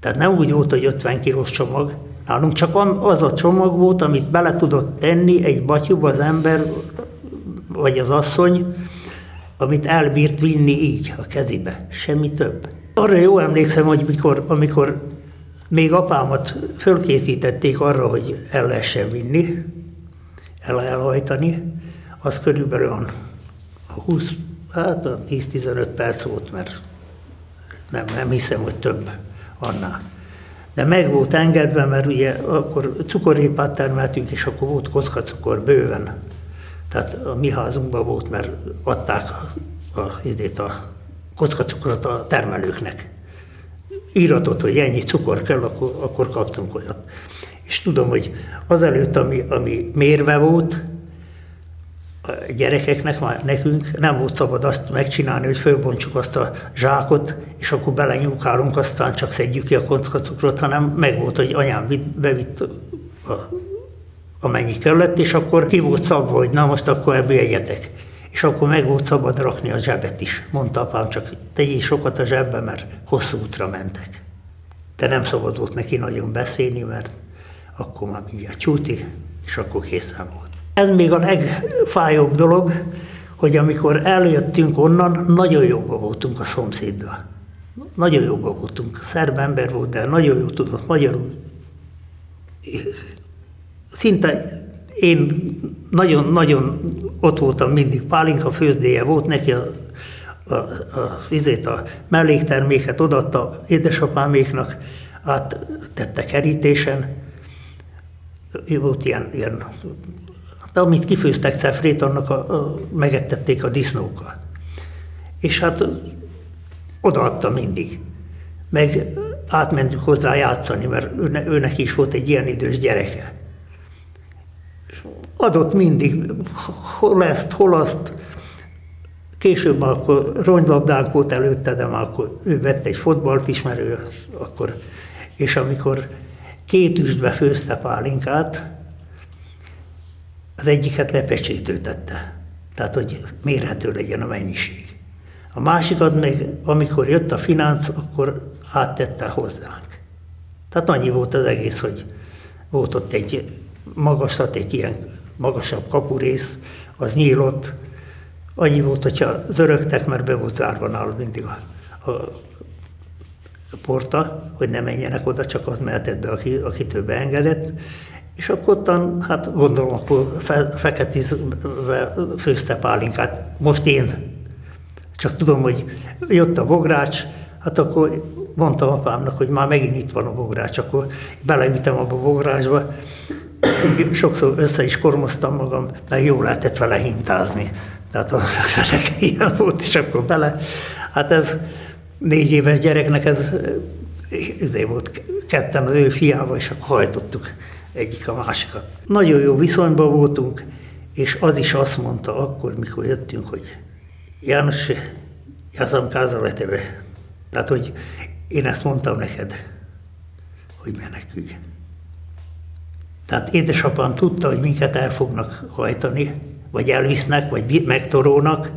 Tehát nem úgy volt, hogy 50 kilós csomag, nálunk csak az a csomag volt, amit bele tudott tenni egy batyúba az ember, vagy az asszony, amit elbírt vinni így a kezibe, semmi több. Arra jó emlékszem, hogy mikor, amikor még apámat fölkészítették arra, hogy el lehessen vinni, el elhajtani, az körülbelül 20, hát 10-15 perc volt, mert nem, nem hiszem, hogy több annál. De meg volt engedve, mert ugye akkor cukorépát termeltünk, és akkor volt kockacukor bőven. Tehát a mi házunkban volt, mert adták a, a, a kockacukrot a termelőknek. Íratot, hogy ennyi cukor kell, akkor, akkor kaptunk olyat. És tudom, hogy azelőtt, ami, ami mérve volt, gyerekeknek, már nekünk nem volt szabad azt megcsinálni, hogy fölbontsuk azt a zsákot, és akkor belenyúkálunk, aztán csak szedjük ki a kockacukrot, hanem meg volt, hogy anyám vitt, bevitt a, amennyi kellett, és akkor ki volt szabva, hogy na most akkor ebből egyetek. És akkor meg volt szabad rakni a zsebet is. Mondta apám, csak tegyél sokat a zsebbe, mert hosszú útra mentek. De nem szabad volt neki nagyon beszélni, mert akkor már mindjárt csúti, és akkor készen volt. Ez még a legfájóbb dolog, hogy amikor eljöttünk onnan, nagyon jobban voltunk a szomszéddal. Nagyon jobban voltunk. Szerb ember volt, de nagyon jó tudott magyarul. Szinte én nagyon-nagyon ott voltam mindig. Pálinka főzdéje volt, neki a, a, a, a, a mellékterméket odaadta édesapáméknak, áttette kerítésen. Volt ilyen, ilyen de amit kifőztek cefrét, annak a, a, megettették a disznókkal. És hát odaadta mindig. Meg átmentünk hozzá játszani, mert ő, őnek is volt egy ilyen idős gyereke. És adott mindig, hol ezt, hol azt. Később akkor ronylabdánk volt előtte, de már akkor ő vett egy fotbalt is, mert ő akkor, és amikor két üstbe főzte pálinkát, az egyiket lepecsétőtette, tehát hogy mérhető legyen a mennyiség. A másikat meg, amikor jött a finansz, akkor áttette hozzánk. Tehát annyi volt az egész, hogy volt ott egy magasat, egy ilyen magasabb kapurész, az nyílott, annyi volt, hogyha zörögtek, mert be volt zárva nálad mindig a, a porta, hogy ne menjenek oda, csak az mehetett be, aki, aki több engedett. És akkor ottan, hát gondolom, akkor fe, feketízve főzte pálinkát. Most én csak tudom, hogy jött a bogrács, hát akkor mondtam apámnak, hogy már megint itt van a bogrács, akkor beleütem abba a bográcsba, sokszor össze is kormoztam magam, mert jó lehetett vele hintázni. Tehát a [laughs] ilyen volt, és akkor bele. Hát ez négy éves gyereknek ez ezért volt ketten az ő fiával, és akkor hajtottuk egyik a másikat. Nagyon jó viszonyban voltunk, és az is azt mondta akkor, mikor jöttünk, hogy János, jazam kázaletebe. Tehát, hogy én ezt mondtam neked, hogy menekülj. Tehát édesapám tudta, hogy minket el fognak hajtani, vagy elvisznek, vagy megtorolnak,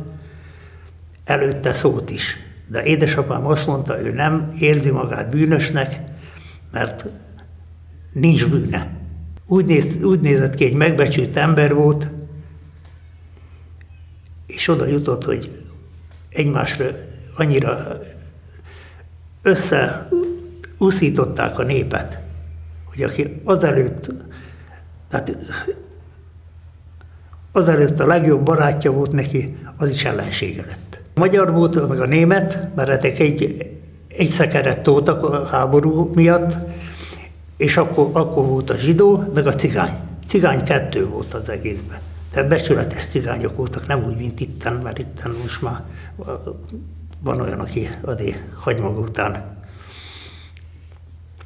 előtte szót is. De édesapám azt mondta, ő nem érzi magát bűnösnek, mert nincs bűne. Úgy, néz, úgy nézett ki, egy megbecsült ember volt, és oda jutott, hogy egymásra annyira összeúszították a népet, hogy aki azelőtt, tehát azelőtt a legjobb barátja volt neki, az is ellensége lett. A magyar volt, meg a német, mert ezek egy, egy szekeret toltak a háború miatt, és akkor, akkor volt a zsidó, meg a cigány. Cigány kettő volt az egészben. De becsületes cigányok voltak, nem úgy, mint itten, mert itten most már van olyan, aki adé hagy maga után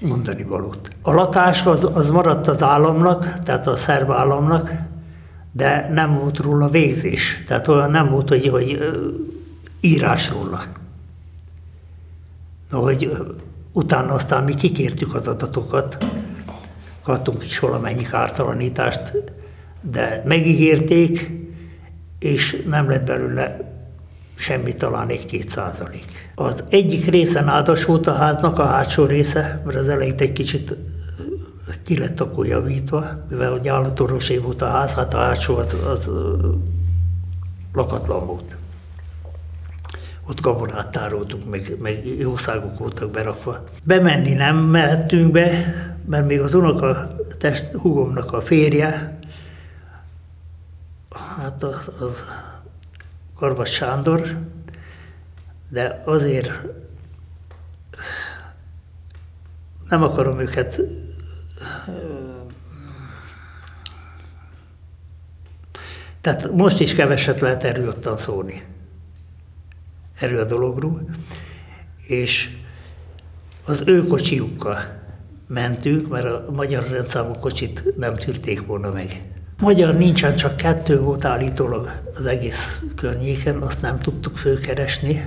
mondani valót. A lakás az, az maradt az államnak, tehát a szerb államnak, de nem volt róla végzés. Tehát olyan nem volt, hogy, hogy írás róla. No, hogy utána aztán mi kikértük az adatokat, kaptunk is valamennyi kártalanítást, de megígérték, és nem lett belőle semmi, talán egy-két százalék. Az egyik része nádas volt a háznak, a hátsó része, mert az elejét egy kicsit ki lett akkor javítva, mivel hogy állatorvosé volt a ház, hát a hátsó az, az lakatlan volt. Ott gabonát tároltunk, meg, meg jószágok voltak berakva. Bemenni nem mehettünk be, mert még az unoka test hugomnak a férje, hát az, az Karvas Sándor, de azért nem akarom őket tehát most is keveset lehet erről szólni. Erről a dologról. És az ő kocsiukkal mentünk, mert a magyar rendszámú kocsit nem tűrték volna meg. Magyar nincsen, csak kettő volt állítólag az egész környéken, azt nem tudtuk főkeresni.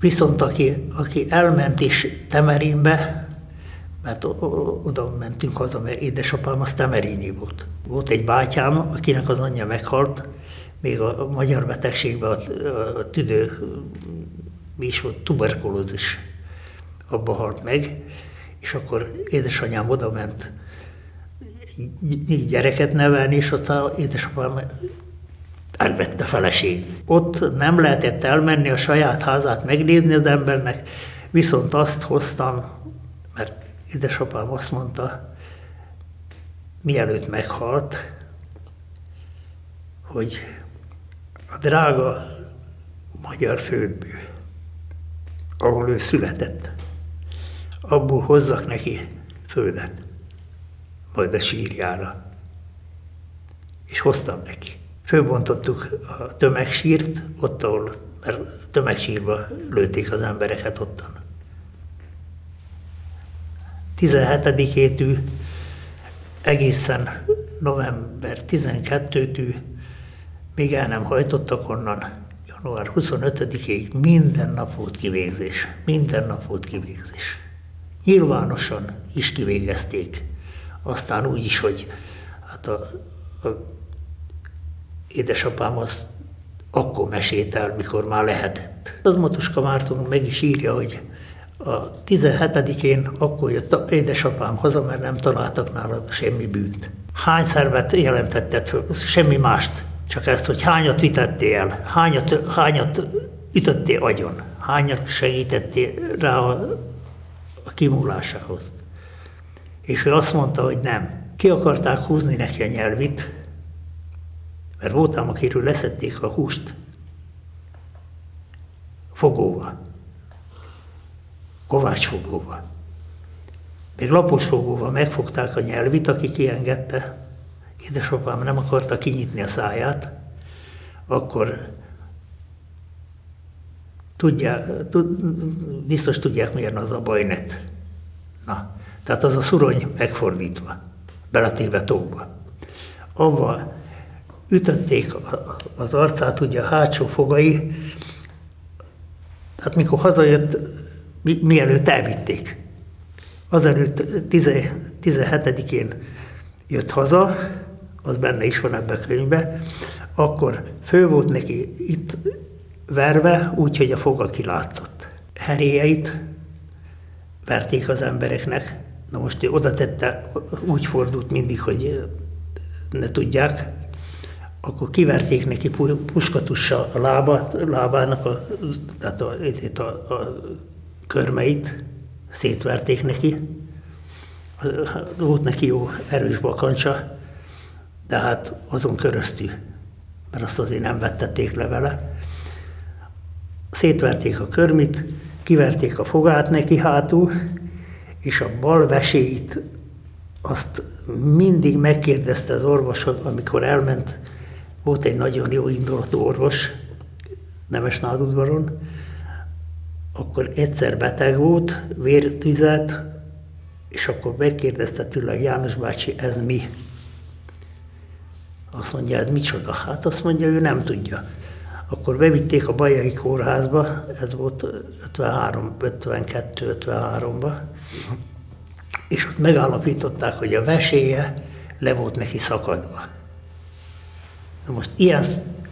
Viszont aki, aki elment is Temerinbe, mert oda mentünk haza, mert édesapám az Temerényi volt. Volt egy bátyám, akinek az anyja meghalt, még a magyar betegségben a, a tüdő, mi is volt, tuberkulózis, abba halt meg, és akkor édesanyám oda ment négy gyereket nevelni, és ott a édesapám elvette feleség. Ott nem lehetett elmenni a saját házát megnézni az embernek, viszont azt hoztam, mert édesapám azt mondta, mielőtt meghalt, hogy a drága magyar földbű, ahol ő született, abból hozzak neki földet majd a sírjára. És hoztam neki. Fölbontottuk a tömegsírt, ott, ahol, mert tömegsírba lőtték az embereket ottan. 17-tű egészen november 12-tű, még el nem hajtottak onnan, január 25-ig minden nap volt kivégzés. Minden nap volt kivégzés. Nyilvánosan is kivégezték. Aztán úgy is, hogy hát a, a édesapám az akkor mesélt el, mikor már lehetett. Az Matuska Márton meg is írja, hogy a 17-én akkor jött a édesapám haza, mert nem találtak nála semmi bűnt. Hány szervet jelentetted, semmi mást, csak ezt, hogy hányat vitettél el, hányat, hányat ütöttél agyon, hányat segítettél rá a, a kimulásához. És ő azt mondta, hogy nem. Ki akarták húzni neki a nyelvit, mert voltam, akiről leszették a húst fogóval, kovács fogóval. Még lapos fogóval megfogták a nyelvit, aki kiengedte. Édesapám nem akarta kinyitni a száját, akkor tudják, tud, biztos tudják, milyen az a bajnet. Na, tehát az a szurony megfordítva, beletéve tóba. Avval ütötték az arcát, ugye a hátsó fogai, tehát mikor hazajött, mielőtt elvitték. Azelőtt 17-én jött haza, az benne is van ebben a könyvben, akkor fő volt neki itt verve, úgyhogy a foga kilátszott. Heréjeit verték az embereknek, na most ő oda tette, úgy fordult mindig, hogy ne tudják, akkor kiverték neki puskatussal a lábát, lábának, a, tehát a, a, a, a körmeit, szétverték neki. Volt neki jó erős bakancsa, de hát azon köröztű, mert azt azért nem vettették le vele. Szétverték a körmit, kiverték a fogát neki hátul, és a bal veséit azt mindig megkérdezte az orvosod, amikor elment volt egy nagyon jó indulatú orvos, Nemes Nádudvaron, akkor egyszer beteg volt, vértüzet, és akkor megkérdezte tőle János bácsi, ez mi? Azt mondja, ez micsoda? Hát azt mondja, ő nem tudja. Akkor bevitték a Bajai kórházba, ez volt 53, 52, 53-ba, és ott megállapították, hogy a veséje le volt neki szakadva. Na most ilyen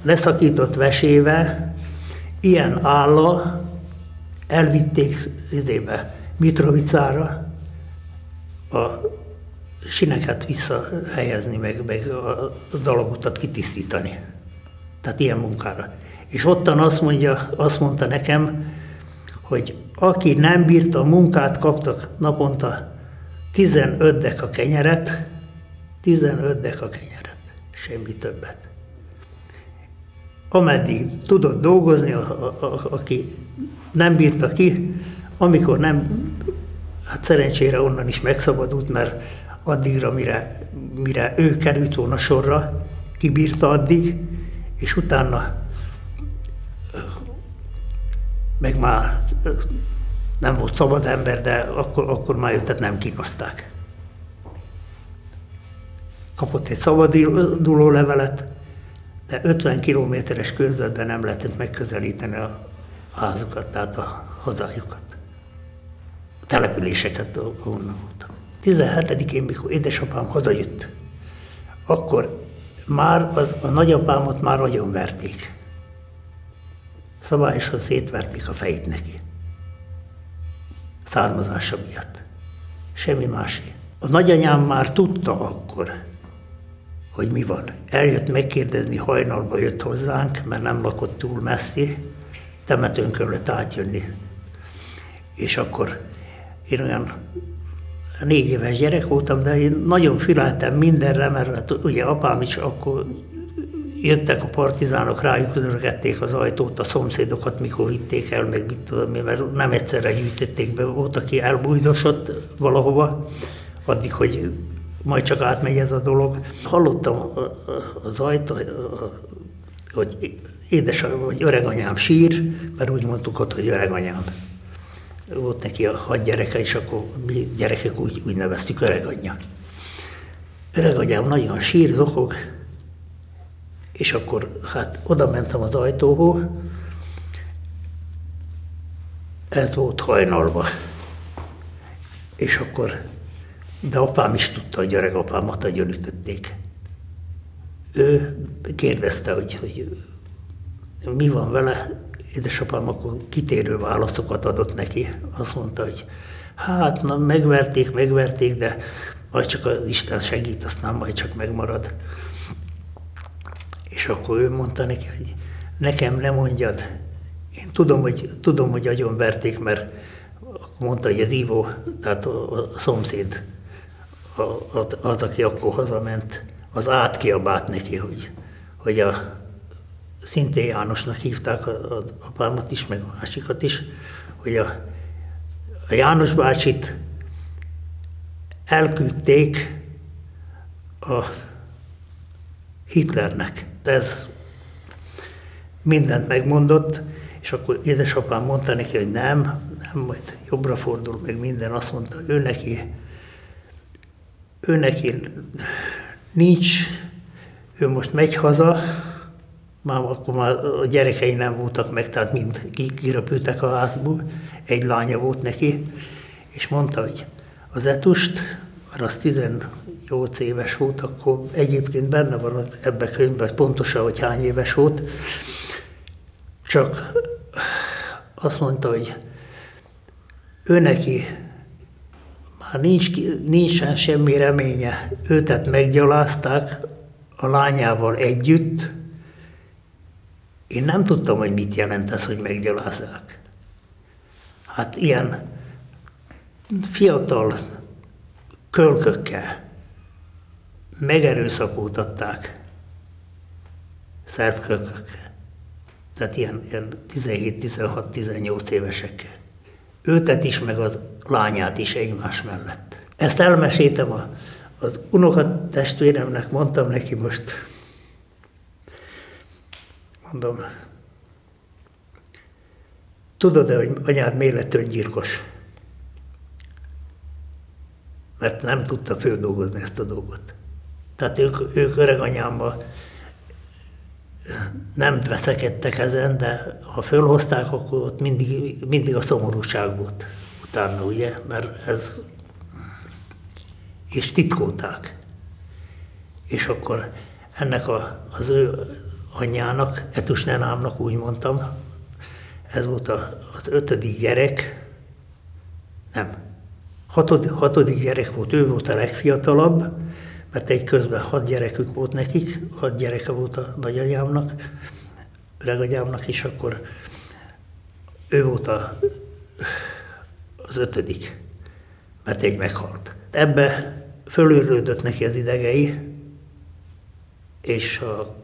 leszakított vesével, ilyen álla elvitték izébe, Mitrovicára a sineket visszahelyezni, meg, meg a dalagutat kitisztítani. Tehát ilyen munkára. És ottan azt, mondja, azt mondta nekem, hogy aki nem bírta a munkát, kaptak naponta 15 dek a kenyeret, 15 dek a kenyeret, semmi többet ameddig tudott dolgozni, a, a, a, aki nem bírta ki, amikor nem, hát szerencsére onnan is megszabadult, mert addigra, mire, mire ő került volna sorra, kibírta addig, és utána meg már nem volt szabad ember, de akkor, akkor már őt nem kínozták. Kapott egy szabaduló levelet, de 50 kilométeres közvetben nem lehetett megközelíteni a házukat, tehát a hazájukat, a településeket, ahonnan voltak. 17-én, mikor édesapám hazajött, akkor már az, a nagyapámat már verték. Szabályosan szétverték a fejét neki. Származása miatt. Semmi másé. A nagyanyám már tudta akkor, hogy mi van. Eljött megkérdezni, hajnalba jött hozzánk, mert nem lakott túl messzi, temetőn kellett átjönni. És akkor én olyan négy éves gyerek voltam, de én nagyon füleltem mindenre, mert hát ugye apám is akkor jöttek a partizánok, rájuk örgették az ajtót, a szomszédokat mikor vitték el, meg mit tudom mert nem egyszerre gyűjtötték be, volt, aki elbújdosott valahova, addig, hogy majd csak átmegy ez a dolog. Hallottam az ajtó, hogy édes, vagy öreganyám sír, mert úgy mondtuk ott, hogy öreganyám. Volt neki a hat gyereke, és akkor mi gyerekek úgy, úgy neveztük öreganyja. Öreganyám nagyon sír, zokog, és akkor hát oda mentem az ajtóhoz, ez volt hajnalba. És akkor, de apám is tudta, hogy öreg apámat ütötték. Ő kérdezte, hogy, hogy mi van vele, édesapám akkor kitérő válaszokat adott neki. Azt mondta, hogy hát, na, megverték, megverték, de majd csak az Isten segít, aztán majd csak megmarad. És akkor ő mondta neki, hogy nekem nem mondjad, én tudom, hogy, tudom, hogy agyon verték, mert mondta, hogy az Ivo, tehát a, a szomszéd, a, az, aki akkor hazament, az átkiabált neki, hogy, hogy a szintén Jánosnak hívták az apámat is, meg a másikat is, hogy a, a János bácsit elküldték a Hitlernek. Ez mindent megmondott, és akkor édesapám mondta neki, hogy nem, nem, majd jobbra fordul, meg minden, azt mondta, ő neki, ő neki nincs, ő most megy haza, már akkor már a gyerekei nem voltak meg, tehát mind kiröpültek a házból, egy lánya volt neki, és mondta, hogy az etust, mert az 18 éves volt, akkor egyébként benne van ebbe a könyvben pontosan, hogy hány éves volt, csak azt mondta, hogy ő neki már nincs, nincsen semmi reménye. Őtet meggyalázták a lányával együtt. Én nem tudtam, hogy mit jelent ez, hogy meggyalázzák. Hát ilyen fiatal kölkökkel megerőszakoltatták szerb kölkökkel tehát ilyen, ilyen 17-16-18 évesekkel. Őtet is, meg az lányát is egymás mellett. Ezt elmeséltem a, az unokatestvéremnek, mondtam neki most, mondom, tudod-e, hogy anyád miért lett? Mert nem tudta földolgozni ezt a dolgot. Tehát ők, ők öreg anyámmal nem veszekedtek ezen, de ha fölhozták, akkor ott mindig, mindig a szomorúság volt utána, ugye, mert ez, és titkolták. És akkor ennek a, az ő anyjának, Etus Nenámnak úgy mondtam, ez volt az ötödik gyerek, nem, hatodik, hatodik gyerek volt, ő volt a legfiatalabb, mert egy közben hat gyerekük volt nekik, hat gyereke volt a nagyanyámnak, öregagyámnak is, akkor ő volt a, az ötödik, mert egy meghalt. Ebbe fölőrlődött neki az idegei, és a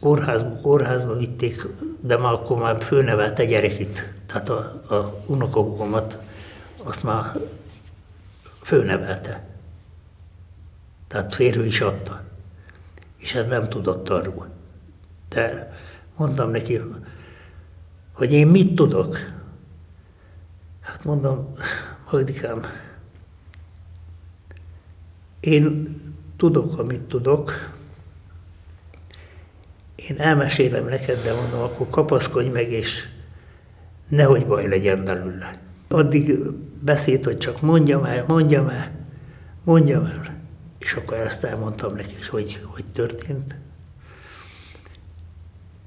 kórházba, kórházba vitték, de már akkor már főnevelte gyerekit, tehát a, a unokahugomat, azt már főnevelte. Tehát férő is adta. És ez nem tudott arról. De mondtam neki, hogy én mit tudok. Hát mondom, Magdikám, én tudok, amit tudok, én elmesélem neked, de mondom, akkor kapaszkodj meg, és nehogy baj legyen belőle. Addig beszélt, hogy csak mondjam el, mondjam el, mondjam el. És akkor ezt elmondtam neki, hogy hogy történt.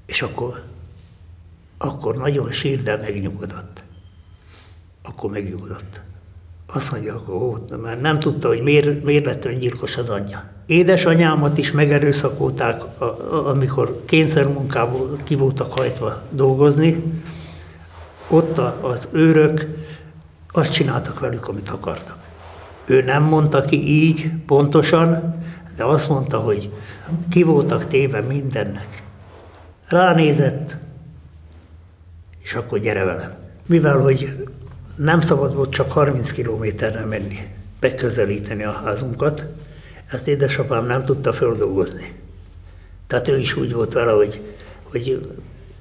És akkor, akkor nagyon sír, de megnyugodott. Akkor megnyugodott. Azt mondja, akkor ó, mert nem tudta, hogy miért, miért lett öngyilkos az anyja. Édesanyámat is megerőszakolták, amikor kényszermunkából ki voltak hajtva dolgozni. Ott az őrök azt csináltak velük, amit akartak. Ő nem mondta ki így pontosan, de azt mondta, hogy ki voltak téve mindennek. Ránézett, és akkor gyere velem. Mivel, hogy nem szabad volt csak 30 kilométerre menni, beközelíteni a házunkat, ezt édesapám nem tudta földolgozni. Tehát ő is úgy volt vele, hogy, hogy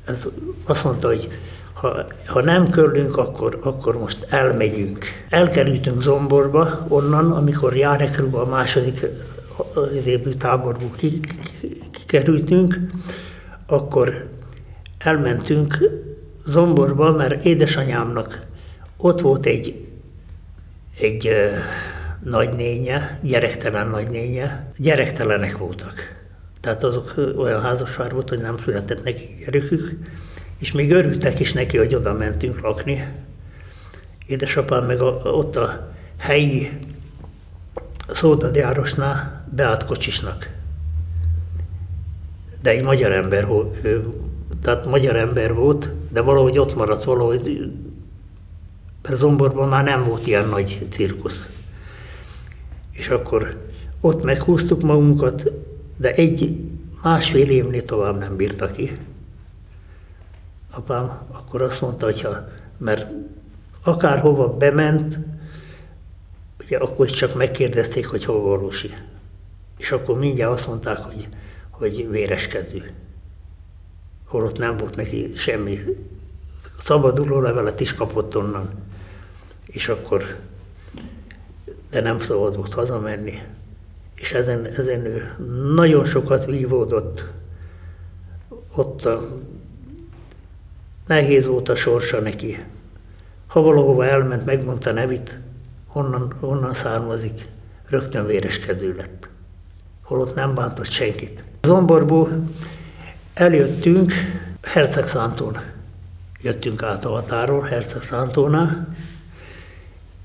ez azt mondta, hogy ha, ha nem körlünk, akkor, akkor most elmegyünk. Elkerültünk Zomborba onnan, amikor Járekről a második évű táborból kikerültünk, akkor elmentünk Zomborba, mert édesanyámnak ott volt egy egy nagynénye, gyerektelen nagynénye, gyerektelenek voltak. Tehát azok olyan házaspár volt, hogy nem született neki gyerekük, és még örültek is neki, hogy oda mentünk lakni. Édesapám meg a, ott a helyi szódadjárosnál Beát Kocsisnak. De egy magyar ember, tehát magyar ember volt, de valahogy ott maradt, valahogy mert Zomborban már nem volt ilyen nagy cirkusz. És akkor ott meghúztuk magunkat, de egy másfél évnél tovább nem bírta ki. Apám akkor azt mondta, hogyha, mert akárhova bement, ugye akkor csak megkérdezték, hogy hol valósi. És akkor mindjárt azt mondták, hogy, hogy véreskező. Holott nem volt neki semmi. Szabaduló levelet is kapott onnan. És akkor, de nem szabad volt hazamenni. És ezen, ezen ő nagyon sokat vívódott. Ott a, nehéz volt a sorsa neki. Ha valahova elment, megmondta nevét, honnan, honnan származik, rögtön véreskedő lett. Holott nem bántott senkit. Zomborból eljöttünk Hercegszántól. Jöttünk át a határól, Hercegszántónál,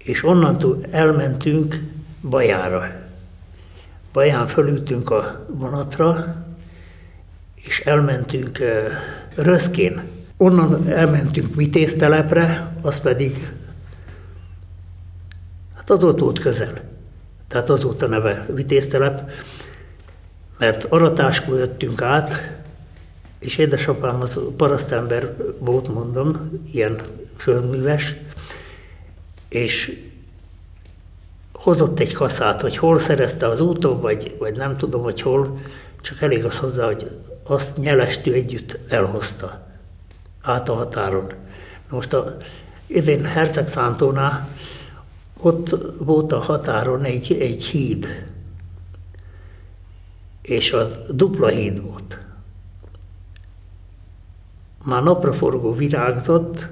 és onnantól elmentünk Bajára. Baján fölültünk a vonatra, és elmentünk Röszkén. Onnan elmentünk Vitéztelepre, az pedig Hát ott volt közel. Tehát az volt a neve Vitéztelep, mert aratáskor jöttünk át, és édesapám az parasztember volt, mondom, ilyen földműves, és hozott egy kaszát, hogy hol szerezte az úton, vagy, vagy nem tudom, hogy hol, csak elég az hozzá, hogy azt nyelestű együtt elhozta át a határon. Most a idén Herceg Szántónál ott volt a határon egy, egy híd, és az dupla híd volt. Már napraforgó virágzott,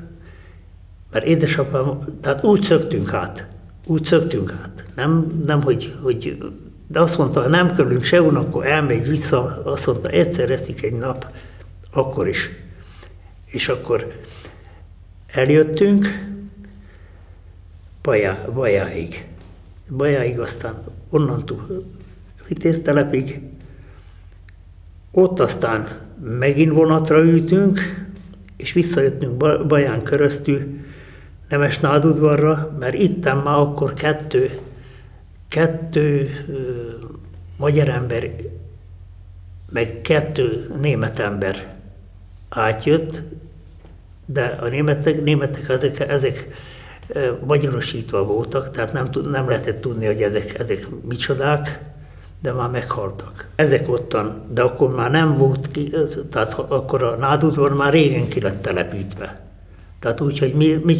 mert édesapám, tehát úgy szöktünk át, úgy szöktünk át. Nem, nem hogy, hogy de azt mondta, ha nem körülünk se akkor elmegy vissza, azt mondta, egyszer eszik egy nap, akkor is. És akkor eljöttünk, Bajá, Bajáig. Bajáig, aztán onnantól Vitéztelepig. Ott aztán megint vonatra ültünk, és visszajöttünk Baján keresztül Nemes Nádudvarra, mert itt már akkor kettő, kettő ö, magyar ember, meg kettő német ember átjött, de a németek, németek ezek, ezek magyarosítva voltak, tehát nem, nem lehetett tudni, hogy ezek, ezek micsodák, de már meghaltak. Ezek ottan, de akkor már nem volt ki, tehát akkor a nádudvar már régen ki lett telepítve. Tehát úgy, hogy mi, mi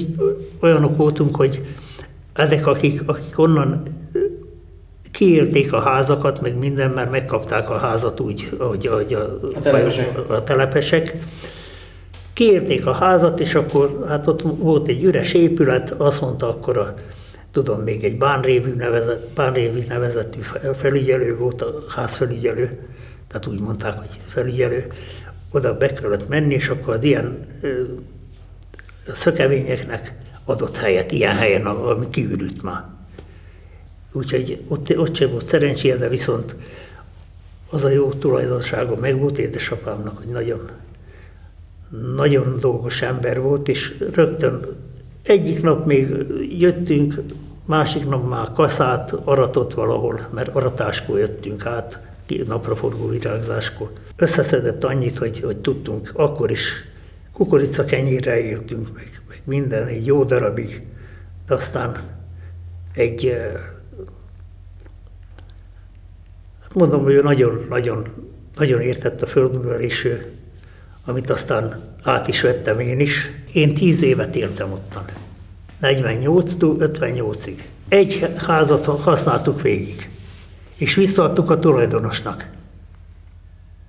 olyanok voltunk, hogy ezek, akik, akik onnan kiérték a házakat, meg minden, mert megkapták a házat úgy, ahogy, ahogy a, a, telepesek. a telepesek, Kiérték a házat, és akkor hát ott volt egy üres épület, azt mondta akkor a, tudom, még egy bánrévű, nevezet, bánrévű nevezetű felügyelő volt a házfelügyelő, tehát úgy mondták, hogy felügyelő, oda be kellett menni, és akkor az ilyen szökevényeknek adott helyet, ilyen helyen, ami kiürült már. Úgyhogy ott, ott sem volt szerencséje, de viszont az a jó tulajdonsága meg volt édesapámnak, hogy nagyon nagyon dolgos ember volt, és rögtön egyik nap még jöttünk, másik nap már kaszát aratott valahol, mert aratáskor jöttünk át, napraforgó virágzáskor. Összeszedett annyit, hogy, hogy tudtunk, akkor is kukorica kenyérre éltünk, meg, meg minden, egy jó darabig, de aztán egy, hát mondom, hogy ő nagyon, nagyon, értett a földművelésről, amit aztán át is vettem én is. Én tíz évet éltem ottan. 48-tól 58-ig. Egy házat használtuk végig, és visszaadtuk a tulajdonosnak.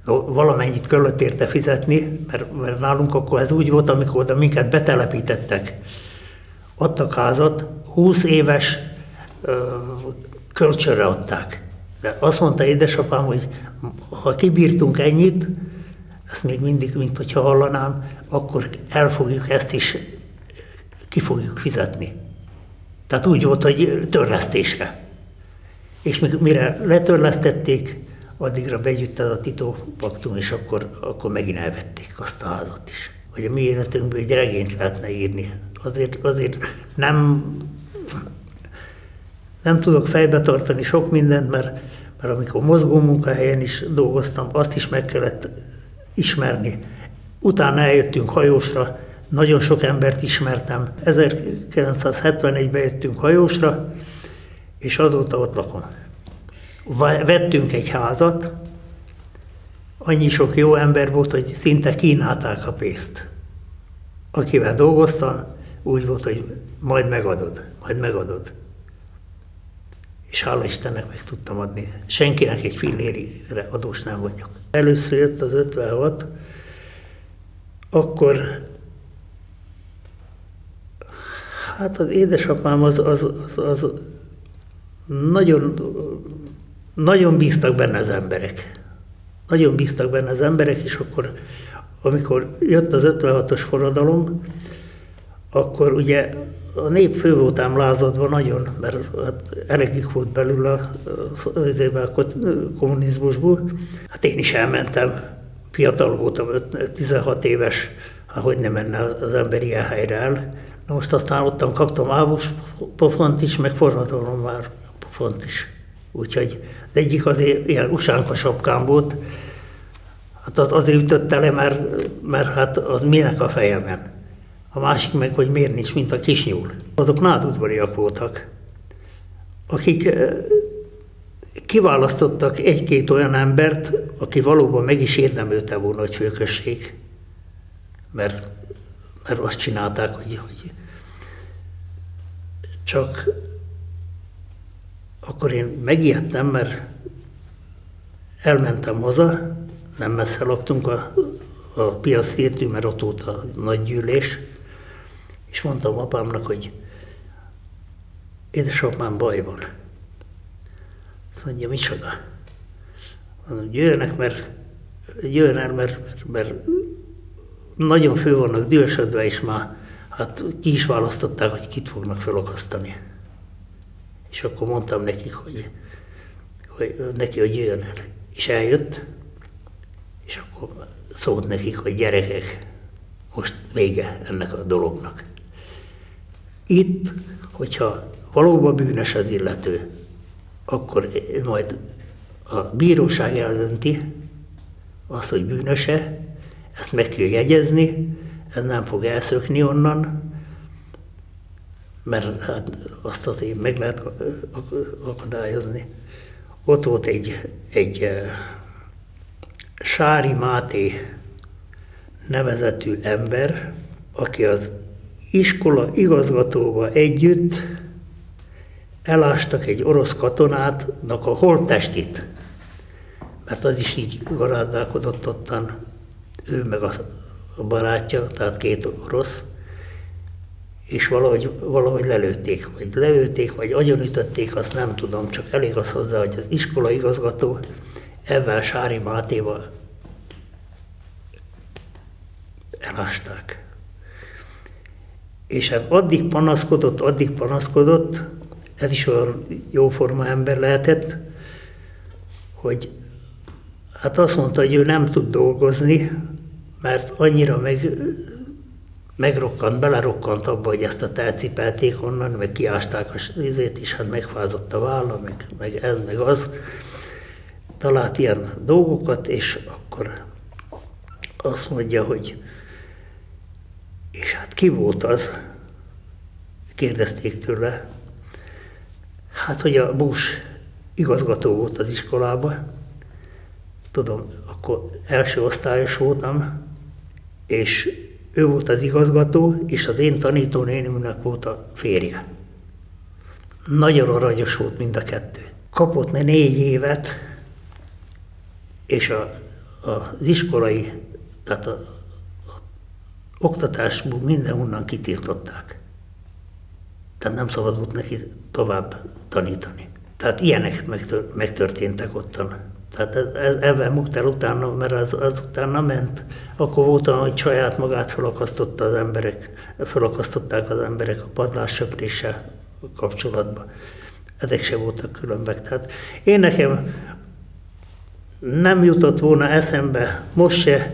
Valamennyit kellett érte fizetni, mert, mert nálunk akkor ez úgy volt, amikor oda minket betelepítettek. Adtak házat, 20 éves kölcsönre adták. De azt mondta édesapám, hogy ha kibírtunk ennyit, ezt még mindig, mint hogyha hallanám, akkor el fogjuk ezt is, ki fogjuk fizetni. Tehát úgy volt, hogy törlesztésre. És mire letörlesztették, addigra begyűjt a Tito paktum, és akkor, akkor megint elvették azt a házat is. Hogy a mi életünkből egy regényt lehetne írni. Azért, azért nem, nem tudok fejbe tartani sok mindent, mert, mert amikor mozgó munkahelyen is dolgoztam, azt is meg kellett ismerni. Utána eljöttünk hajósra, nagyon sok embert ismertem. 1971-ben jöttünk hajósra, és azóta ott lakom. Vettünk egy házat, annyi sok jó ember volt, hogy szinte kínálták a pénzt. Akivel dolgoztam, úgy volt, hogy majd megadod, majd megadod. És hála Istennek meg tudtam adni. Senkinek egy fillérire adós nem vagyok. Először jött az 56, akkor hát az édesapám az, az, az, az nagyon, nagyon bíztak benne az emberek. Nagyon bíztak benne az emberek, és akkor, amikor jött az 56-os forradalom, akkor ugye a nép fő voltám lázadva nagyon, mert hát elegük volt belül a, a kommunizmusból. Hát én is elmentem, fiatal voltam, 16 éves, hogy nem menne az ember ilyen helyre el. Na most aztán ottan kaptam ávus pofont is, meg forradalom már pofont is. Úgyhogy az egyik azért ilyen usánka sapkám volt, hát az azért ütötte le, mert, mert hát az minek a fejemen. A másik meg, hogy miért nincs, mint a kisnyúl. Azok nádudvariak voltak, akik eh, kiválasztottak egy-két olyan embert, aki valóban meg is érdemelte volna, hogy főkösség. Mert, mert azt csinálták, hogy, hogy csak akkor én megijedtem, mert elmentem haza, nem messze laktunk a, a piac szétű, mert ott volt a nagy gyűlés, és mondtam apámnak, hogy édesapám baj van. Azt mondja, micsoda? Mondom, jöjjenek, mert el, mert, mert, mert nagyon fő vannak dühösödve, és már hát ki is választották, hogy kit fognak felakasztani. És akkor mondtam nekik, hogy, hogy neki, hogy jöjjön el. És eljött, és akkor szólt nekik, hogy gyerekek, most vége ennek a dolognak. Itt, hogyha valóban bűnös az illető, akkor majd a bíróság eldönti azt, hogy bűnöse, ezt meg kell jegyezni, ez nem fog elszökni onnan, mert hát azt azért meg lehet akadályozni. Ott volt egy, egy Sári Máté nevezetű ember, aki az iskola igazgatóval együtt elástak egy orosz katonátnak a holttestét, mert az is így garázdálkodott ottan, ő meg a barátja, tehát két orosz, és valahogy, valahogy lelőtték, vagy lelőtték, vagy agyonütötték, azt nem tudom, csak elég az hozzá, hogy az iskola igazgató ebben Sári Mátéval elásták. És ez addig panaszkodott, addig panaszkodott, ez is olyan jóforma ember lehetett, hogy hát azt mondta, hogy ő nem tud dolgozni, mert annyira meg, megrokkant, belerokkant abba, hogy ezt a telcipelték onnan, meg kiásták a izét is, hát megfázott a válla, meg, meg ez, meg az. Talált ilyen dolgokat, és akkor azt mondja, hogy és hát ki volt az? Kérdezték tőle. Hát, hogy a Bush igazgató volt az iskolában. Tudom, akkor első osztályos voltam, és ő volt az igazgató, és az én tanítónénimnek volt a férje. Nagyon aranyos volt mind a kettő. Kapott ne négy évet, és a, a, az iskolai, tehát a, oktatásból mindenhonnan kitiltották. Tehát nem szabad volt neki tovább tanítani. Tehát ilyenek megtörténtek ottan. Tehát ebben el utána, mert az, az utána ment. Akkor volt hogy saját magát felakasztotta az emberek, felakasztották az emberek a padlássöpréssel kapcsolatban. Ezek se voltak különbek. Tehát én nekem nem jutott volna eszembe, most se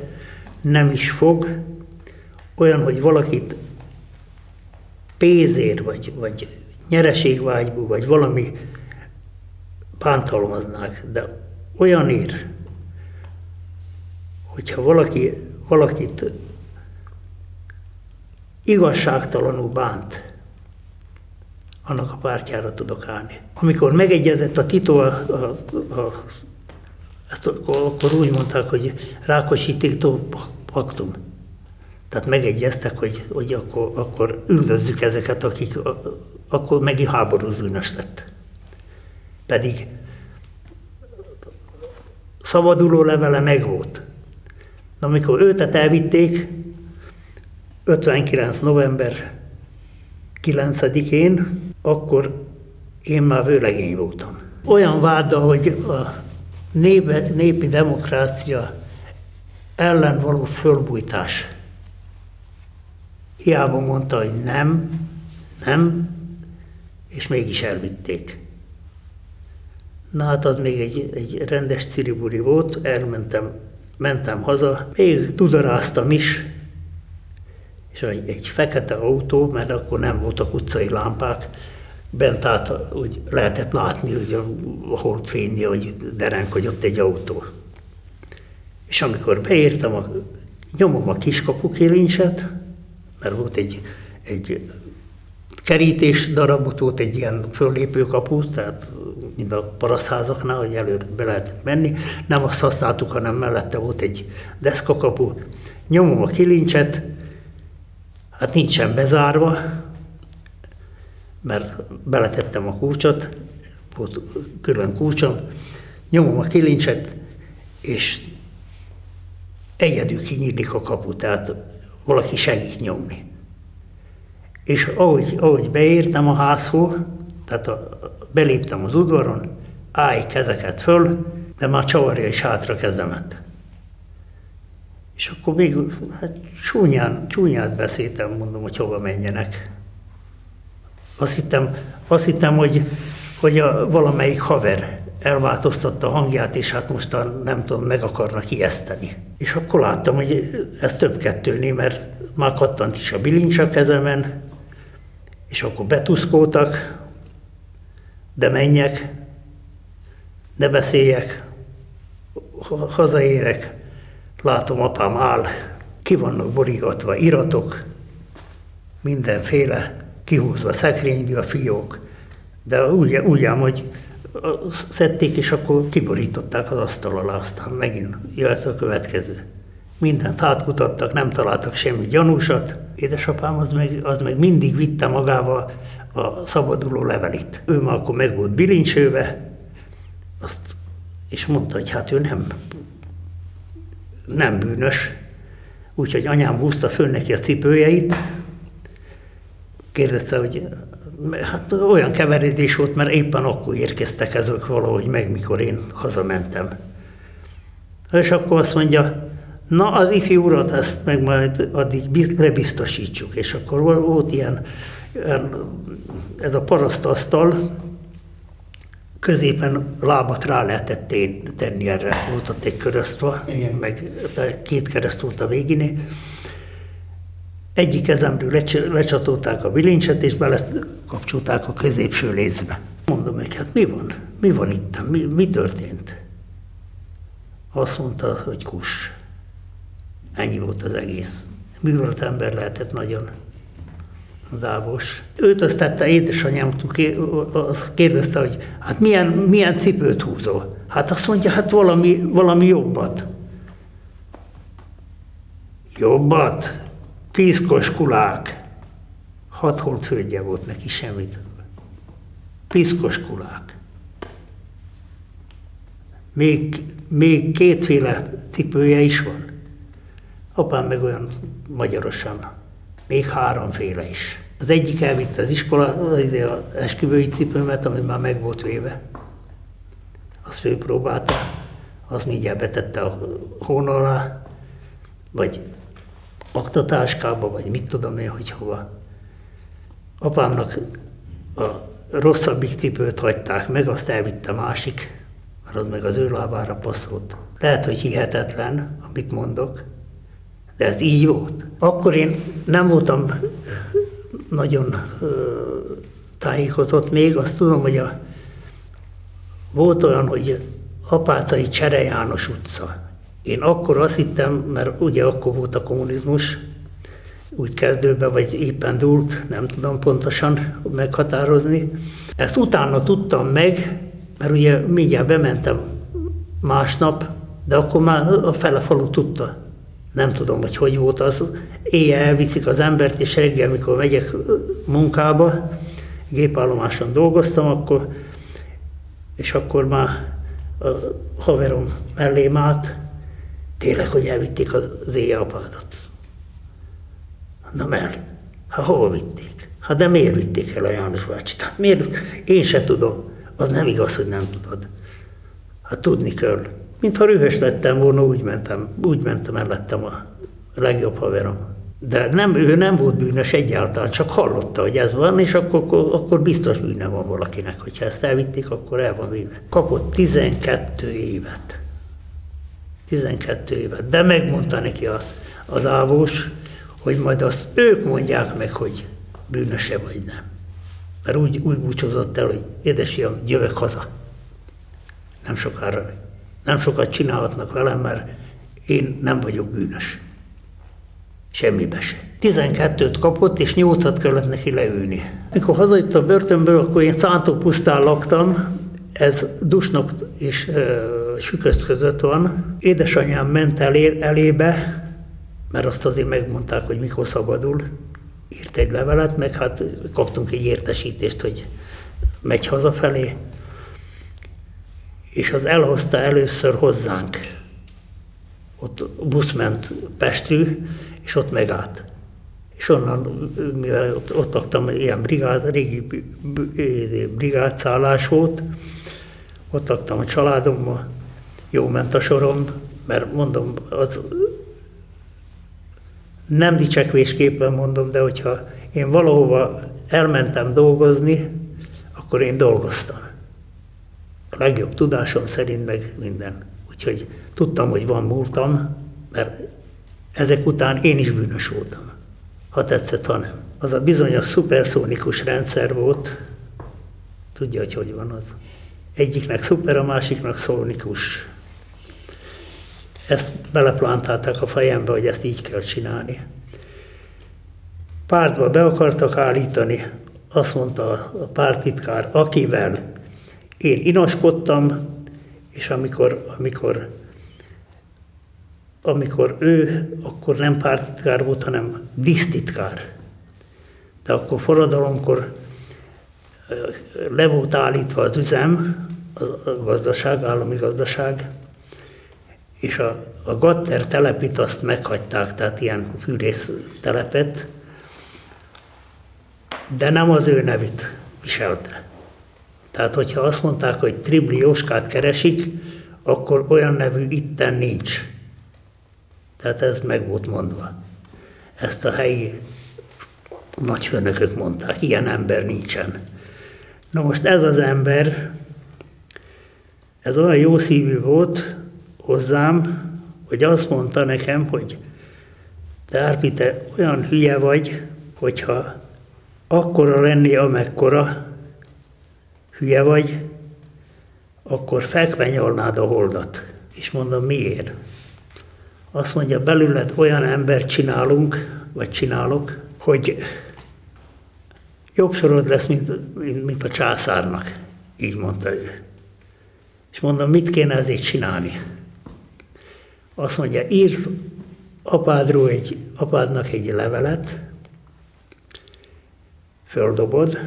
nem is fog, olyan, hogy valakit pénzért, vagy, vagy nyereségvágyból, vagy valami bántalmaznák, de olyanért, hogyha valaki, valakit igazságtalanul bánt, annak a pártjára tudok állni. Amikor megegyezett a Tito, a, a, a, ezt akkor, akkor úgy mondták, hogy Rákosi Tito paktum. Tehát megegyeztek, hogy, hogy akkor, akkor üldözzük ezeket, akik akkor megint háborús bűnös lett. Pedig szabaduló levele megvolt. Na, amikor őtet elvitték, 59. november 9-én, akkor én már vőlegény voltam. Olyan várda, hogy a népe, népi demokrácia ellen való fölbújtás. Hiába mondta, hogy nem, nem, és mégis elvitték. Na hát az még egy, egy rendes ciriburi volt, elmentem, mentem haza, még tudaráztam is, és egy, egy fekete autó, mert akkor nem voltak utcai lámpák, bent át úgy lehetett látni, hogy a, a holdfényi, hogy derenk, hogy ott egy autó. És amikor beértem, a, nyomom a kiskapukilincset, mert volt egy, egy kerítés darabot volt egy ilyen föllépő kapu, tehát mind a parasztházaknál, hogy előre be lehetett menni. Nem azt használtuk, hanem mellette volt egy deszkakapu. Nyomom a kilincset, hát nincsen bezárva, mert beletettem a kulcsot, volt külön kulcsom, nyomom a kilincset, és egyedül kinyílik a kapu, tehát valaki segít nyomni. És ahogy, ahogy beértem a házhoz, tehát a, beléptem az udvaron, állj kezeket föl, de már csavarja is hátra kezemet. És akkor még hát csúnyán, csúnyát beszéltem, mondom, hogy hova menjenek. Azt hittem, azt hittem hogy, hogy a valamelyik haver elváltoztatta a hangját, és hát mostan nem tudom, meg akarnak ijeszteni. És akkor láttam, hogy ez több kettőni, mert már kattant is a bilincs a kezemen, és akkor betuszkoltak, de menjek, ne beszéljek, hazaérek, látom apám áll, ki vannak borígatva iratok, mindenféle, kihúzva szekrényből a fiók, de úgy, úgy ám, hogy szedték, és akkor kiborították az asztal alá, aztán megint jött a következő. Mindent átkutattak, nem találtak semmi gyanúsat. Édesapám az meg, az meg mindig vitte magával a szabaduló levelit. Ő már akkor meg volt bilincsőve, azt, és mondta, hogy hát ő nem, nem bűnös. Úgyhogy anyám húzta föl neki a cipőjeit, kérdezte, hogy hát olyan keveredés volt, mert éppen akkor érkeztek ezek valahogy meg, mikor én hazamentem. És akkor azt mondja, na az ifjú urat, ezt meg majd addig lebiztosítsuk. És akkor volt ilyen, ez a parasztasztal, középen lábat rá lehetett tenni erre, volt ott egy keresztva, meg két kereszt volt a végén. Egyik kezemről lecsatolták a bilincset, és belekapcsolták a középső lézbe. Mondom neki, hát mi van? Mi van itt? Mi, mi történt? Azt mondta, hogy kus. Ennyi volt az egész. Művelt ember lehetett nagyon dávos. Őt azt tette édesanyám, azt kérdezte, hogy hát milyen, milyen cipőt húzol? Hát azt mondja, hát valami, valami jobbat. Jobbat? Piszkos kulák. Hat holt földje volt neki, semmit. Piszkos kulák. Még, még kétféle cipője is van. Apám meg olyan magyarosan, még háromféle is. Az egyik elvitte az iskola, az esküvői cipőmet, ami már meg volt véve. Azt főpróbálta, azt mindjárt betette a hón vagy aktatáskába, vagy mit tudom én, hogy hova. Apámnak a rosszabbik cipőt hagyták meg, azt elvitte másik, mert az meg az ő lábára passzolt. Lehet, hogy hihetetlen, amit mondok, de ez így volt. Akkor én nem voltam nagyon tájékozott még, azt tudom, hogy a, volt olyan, hogy Apátai Csere János utca. Én akkor azt hittem, mert ugye akkor volt a kommunizmus, úgy kezdőbe, vagy éppen dúlt, nem tudom pontosan meghatározni. Ezt utána tudtam meg, mert ugye mindjárt bementem másnap, de akkor már a fele falu tudta. Nem tudom, hogy hogy volt az. Éjjel elviszik az embert, és reggel, mikor megyek munkába, gépállomáson dolgoztam, akkor, és akkor már a haverom mellém állt, tényleg, hogy elvitték az éjjelapádat. Na mert, hát hova vitték? Hát de miért vitték el a János bácsit? Hát miért? Én se tudom. Az nem igaz, hogy nem tudod. Hát tudni kell. Mintha rühös lettem volna, úgy mentem, úgy mentem el lettem a legjobb haverom. De nem, ő nem volt bűnös egyáltalán, csak hallotta, hogy ez van, és akkor, akkor, akkor biztos bűne van valakinek, hogyha ezt elvitték, akkor el van véve. Kapott 12 évet. 12 évet. De megmondta neki a, az ávós, hogy majd azt ők mondják meg, hogy bűnöse vagy nem. Mert úgy, úgy búcsúzott el, hogy édesfiam, jövök haza. Nem sokára, nem sokat csinálhatnak velem, mert én nem vagyok bűnös. Semmibe se. 12-t kapott, és 8-at kellett neki leülni. Mikor hazajött a börtönből, akkor én szántó pusztán laktam, ez Dusnok és e, Süközt között van. Édesanyám ment elé, elébe, mert azt azért megmondták, hogy mikor szabadul. Írt egy levelet, meg hát kaptunk egy értesítést, hogy megy hazafelé, és az elhozta először hozzánk. Ott busz ment Pestű, és ott megállt. És onnan, mivel ott, ott laktam, ilyen brigád, régi brigádszállás volt, ott laktam a családommal, jó ment a sorom, mert mondom, az nem dicsekvésképpen mondom, de hogyha én valahova elmentem dolgozni, akkor én dolgoztam. A legjobb tudásom szerint meg minden. Úgyhogy tudtam, hogy van múltam, mert ezek után én is bűnös voltam. Ha tetszett, ha nem. Az a bizonyos szuperszónikus rendszer volt, tudja, hogy hogy van az. Egyiknek szuper, a másiknak szónikus. Ezt beleplantálták a fejembe, hogy ezt így kell csinálni. Pártba be akartak állítani, azt mondta a pártitkár, akivel én inaskodtam, és amikor, amikor, amikor ő, akkor nem pártitkár volt, hanem disztitkár. De akkor forradalomkor le volt állítva az üzem, a gazdaság, állami gazdaság, és a, a Gatter telepit azt meghagyták, tehát ilyen fűrész telepet, de nem az ő nevét viselte. Tehát, hogyha azt mondták, hogy Tribli Jóskát keresik, akkor olyan nevű itten nincs. Tehát ez meg volt mondva. Ezt a helyi nagyfőnökök mondták, ilyen ember nincsen. Na most ez az ember, ez olyan jó szívű volt hozzám, hogy azt mondta nekem, hogy te Árpi, te olyan hülye vagy, hogyha akkora lenni, amekkora hülye vagy, akkor fekve nyolnád a holdat. És mondom, miért? Azt mondja, belőled olyan ember csinálunk, vagy csinálok, hogy jobb sorod lesz, mint, mint a császárnak. Így mondta ő. És mondom, mit kéne ezért csinálni? Azt mondja, írsz apádról egy, apádnak egy levelet, földobod,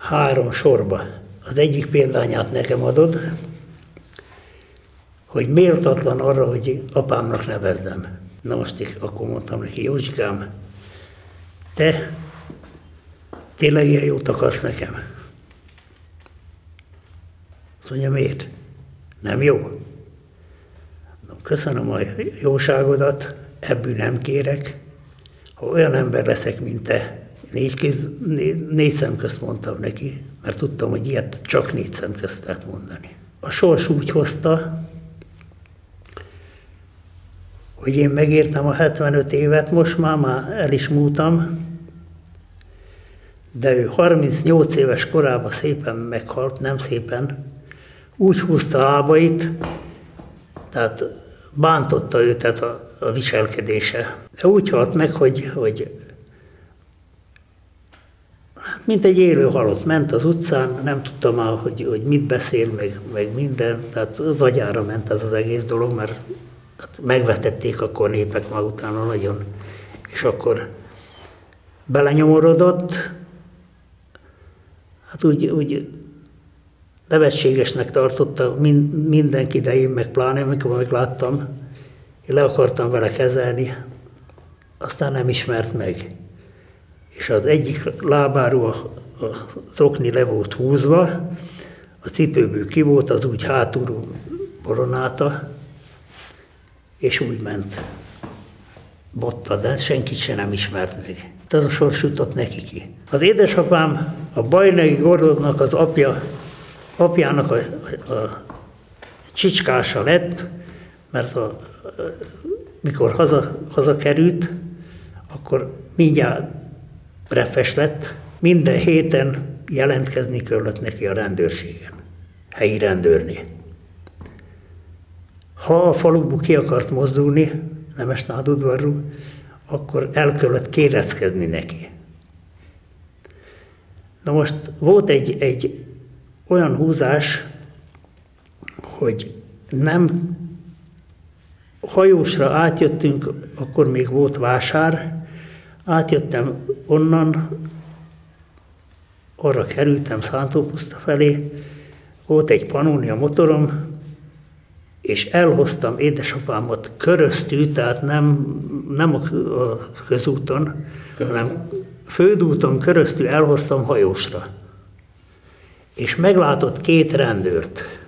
három sorba. Az egyik példányát nekem adod, hogy méltatlan arra, hogy apámnak nevezzem. Na most én akkor mondtam neki, Józsikám, te tényleg ilyen jót akarsz nekem? Azt mondja, miért? Nem jó? Köszönöm a jóságodat, ebből nem kérek. Ha olyan ember leszek, mint te, négy, kéz, négy, négy szem közt mondtam neki, mert tudtam, hogy ilyet csak négy szem közt lehet mondani. A sors úgy hozta, hogy én megértem a 75 évet, most már, már el is múltam, de ő 38 éves korában szépen meghalt, nem szépen, úgy húzta lábait, tehát bántotta őt tehát a, a viselkedése. De úgy halt meg, hogy, hogy mint egy élő halott, ment az utcán, nem tudtam már, hogy, hogy mit beszél, meg, meg minden, tehát az agyára ment ez az egész dolog, mert hát megvetették akkor népek már utána nagyon, és akkor belenyomorodott, hát úgy, úgy nevetségesnek tartotta mindenki, de én meg pláne, amikor megláttam, én le akartam vele kezelni, aztán nem ismert meg. És az egyik lábáról az okni le volt húzva, a cipőből ki volt, az úgy hátulról boronáta, és úgy ment. Botta, de senkit se nem ismert meg. Ez a sors jutott neki ki. Az édesapám, a Bajnai Gordonnak az apja apjának a, a, a csicskása lett, mert a, a, mikor haza, hazakerült, akkor mindjárt refes lett, minden héten jelentkezni kellett neki a rendőrségen, helyi rendőrné. Ha a falubu ki akart mozdulni, Nemes Nádudvarú, akkor el kellett kéreckedni neki. Na most volt egy, egy olyan húzás, hogy nem hajósra átjöttünk, akkor még volt vásár, átjöttem onnan, arra kerültem Szántópuszta felé, volt egy panónia motorom, és elhoztam édesapámat köröztű, tehát nem, nem a közúton, hanem földúton köröztű elhoztam hajósra és meglátott két rendőrt.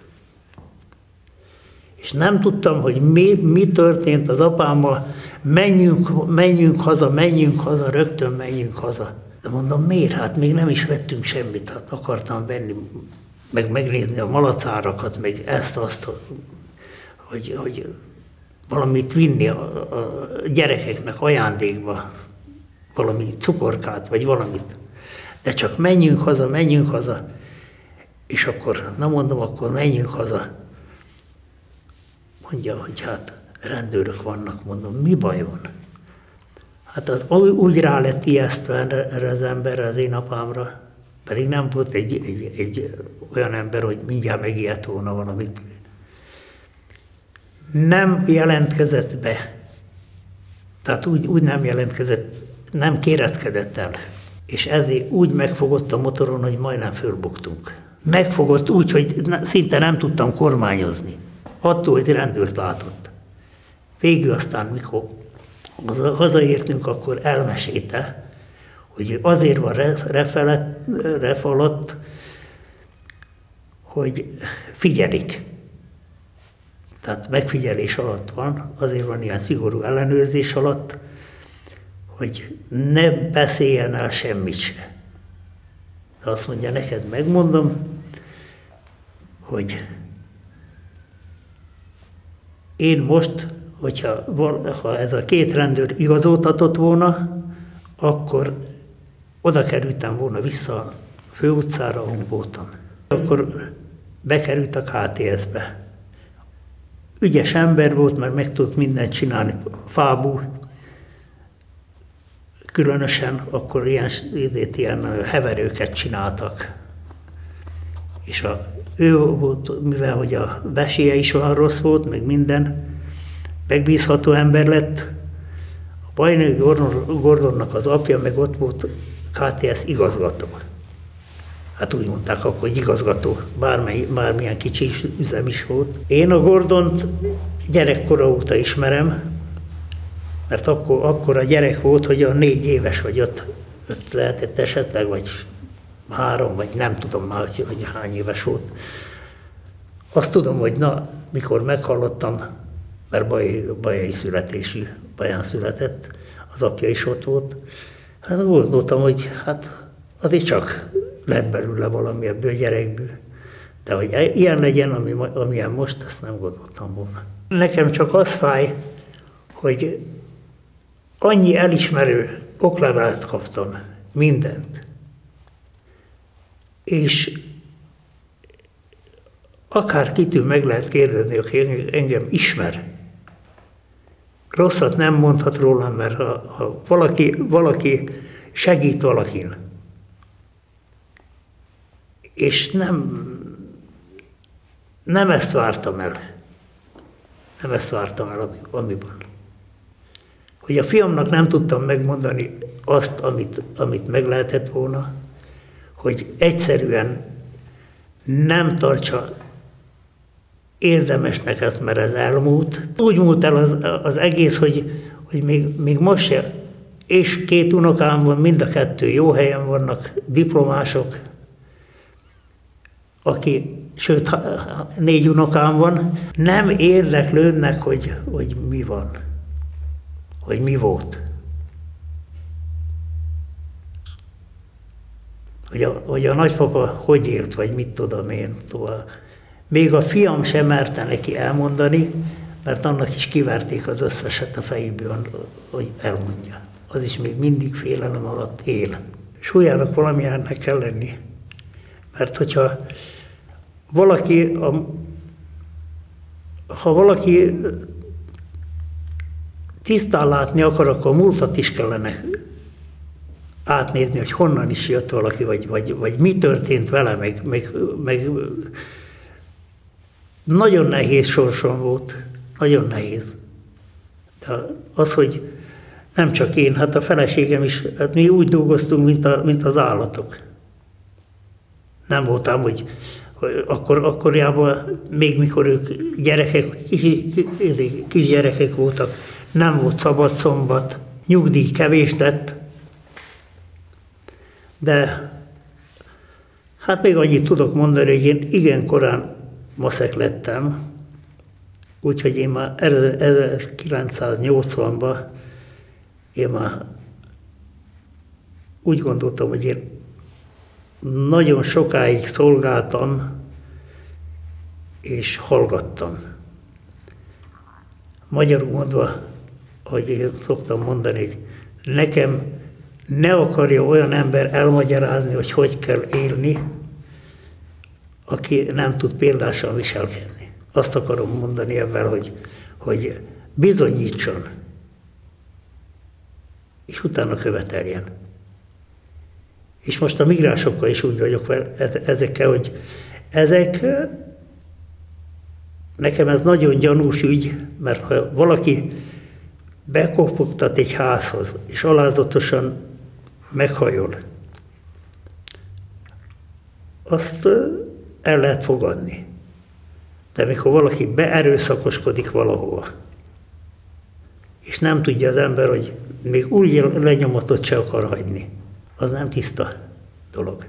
És nem tudtam, hogy mi, mi történt az apámmal, menjünk, menjünk haza, menjünk haza, rögtön menjünk haza. De mondom, miért? Hát még nem is vettünk semmit, hát akartam venni, meg megnézni a malacárakat, meg ezt, azt, hogy, hogy valamit vinni a, a gyerekeknek ajándékba, valami cukorkát, vagy valamit. De csak menjünk haza, menjünk haza. És akkor, na mondom, akkor menjünk haza. Mondja, hogy hát rendőrök vannak, mondom, mi baj van? Hát az úgy rá lett ijesztve erre az emberre, az én apámra, pedig nem volt egy, egy, egy olyan ember, hogy mindjárt megijedt volna valamit. Nem jelentkezett be. Tehát úgy, úgy nem jelentkezett, nem kéretkedett el. És ezért úgy megfogott a motoron, hogy majdnem fölbuktunk megfogott úgy, hogy szinte nem tudtam kormányozni. Attól, hogy rendőrt látott. Végül aztán, mikor hazaértünk, akkor elmesélte, hogy azért van refalott, hogy figyelik. Tehát megfigyelés alatt van, azért van ilyen szigorú ellenőrzés alatt, hogy ne beszéljen el semmit se. De azt mondja, neked megmondom, hogy én most, hogyha ha ez a két rendőr igazoltatott volna, akkor oda kerültem volna vissza a főutcára, ahol voltam. Akkor bekerült a KTS-be. Ügyes ember volt, mert meg tudott mindent csinálni fából. Különösen akkor ilyen, ilyen heverőket csináltak. És a ő volt, mivel hogy a veséje is olyan rossz volt, meg minden, megbízható ember lett. A Bajnai Gordonnak az apja meg ott volt KTS igazgató. Hát úgy mondták akkor, hogy igazgató, bármely, bármilyen kicsi üzem is volt. Én a Gordont gyerekkora óta ismerem, mert akkor, akkor a gyerek volt, hogy a négy éves vagy ott öt lehetett esetleg, vagy három, vagy nem tudom már, hogy, hogy hány éves volt. Azt tudom, hogy na, mikor meghallottam, mert baj, bajai születésű, baján született, az apja is ott volt, hát gondoltam, hogy hát azért csak lett belőle valami ebből a gyerekből. De hogy e- ilyen legyen, ami, amilyen most, ezt nem gondoltam volna. Nekem csak az fáj, hogy annyi elismerő oklevelet kaptam, mindent. És akár kitől meg lehet kérdezni, aki engem ismer. Rosszat nem mondhat rólam, mert ha, ha valaki, valaki segít valakin, és nem, nem ezt vártam el. Nem ezt vártam el, amiben. Hogy a fiamnak nem tudtam megmondani azt, amit, amit meg lehetett volna, hogy egyszerűen nem tartsa érdemesnek ezt, mert ez elmúlt. Úgy múlt el az, az egész, hogy, hogy még, még most se, és két unokám van, mind a kettő jó helyen vannak, diplomások, aki, sőt, négy unokám van, nem érdeklődnek, hogy, hogy mi van, hogy mi volt. Hogy a, hogy a nagypapa hogy élt, vagy mit tudom én. Szóval még a fiam sem merte neki elmondani, mert annak is kiverték az összeset a fejéből, hogy elmondja. Az is még mindig félelem alatt él. Súlyának valamilyennek kell lenni. Mert hogyha valaki, a, ha valaki tisztán látni akar, akkor a múltat is kellene átnézni, hogy honnan is jött valaki, vagy, vagy, vagy mi történt vele, meg, meg, meg nagyon nehéz sorsom volt, nagyon nehéz. De az, hogy nem csak én, hát a feleségem is, hát mi úgy dolgoztunk, mint, a, mint az állatok. Nem voltam, hogy, hogy akkor, akkorjában, még mikor ők gyerekek, kis, kis gyerekek voltak, nem volt szabad szombat, nyugdíj kevés lett, de hát még annyit tudok mondani, hogy én igen korán maszek lettem, úgyhogy én már 1980-ban én már úgy gondoltam, hogy én nagyon sokáig szolgáltam, és hallgattam. Magyarul mondva, hogy én szoktam mondani, hogy nekem ne akarja olyan ember elmagyarázni, hogy hogy kell élni, aki nem tud példással viselkedni. Azt akarom mondani ebben, hogy, hogy bizonyítson, és utána követeljen. És most a migránsokkal is úgy vagyok ezekkel, hogy ezek, nekem ez nagyon gyanús ügy, mert ha valaki bekopogtat egy házhoz, és alázatosan meghajol, azt el lehet fogadni. De mikor valaki beerőszakoskodik valahova, és nem tudja az ember, hogy még úgy lenyomatot se akar hagyni, az nem tiszta dolog.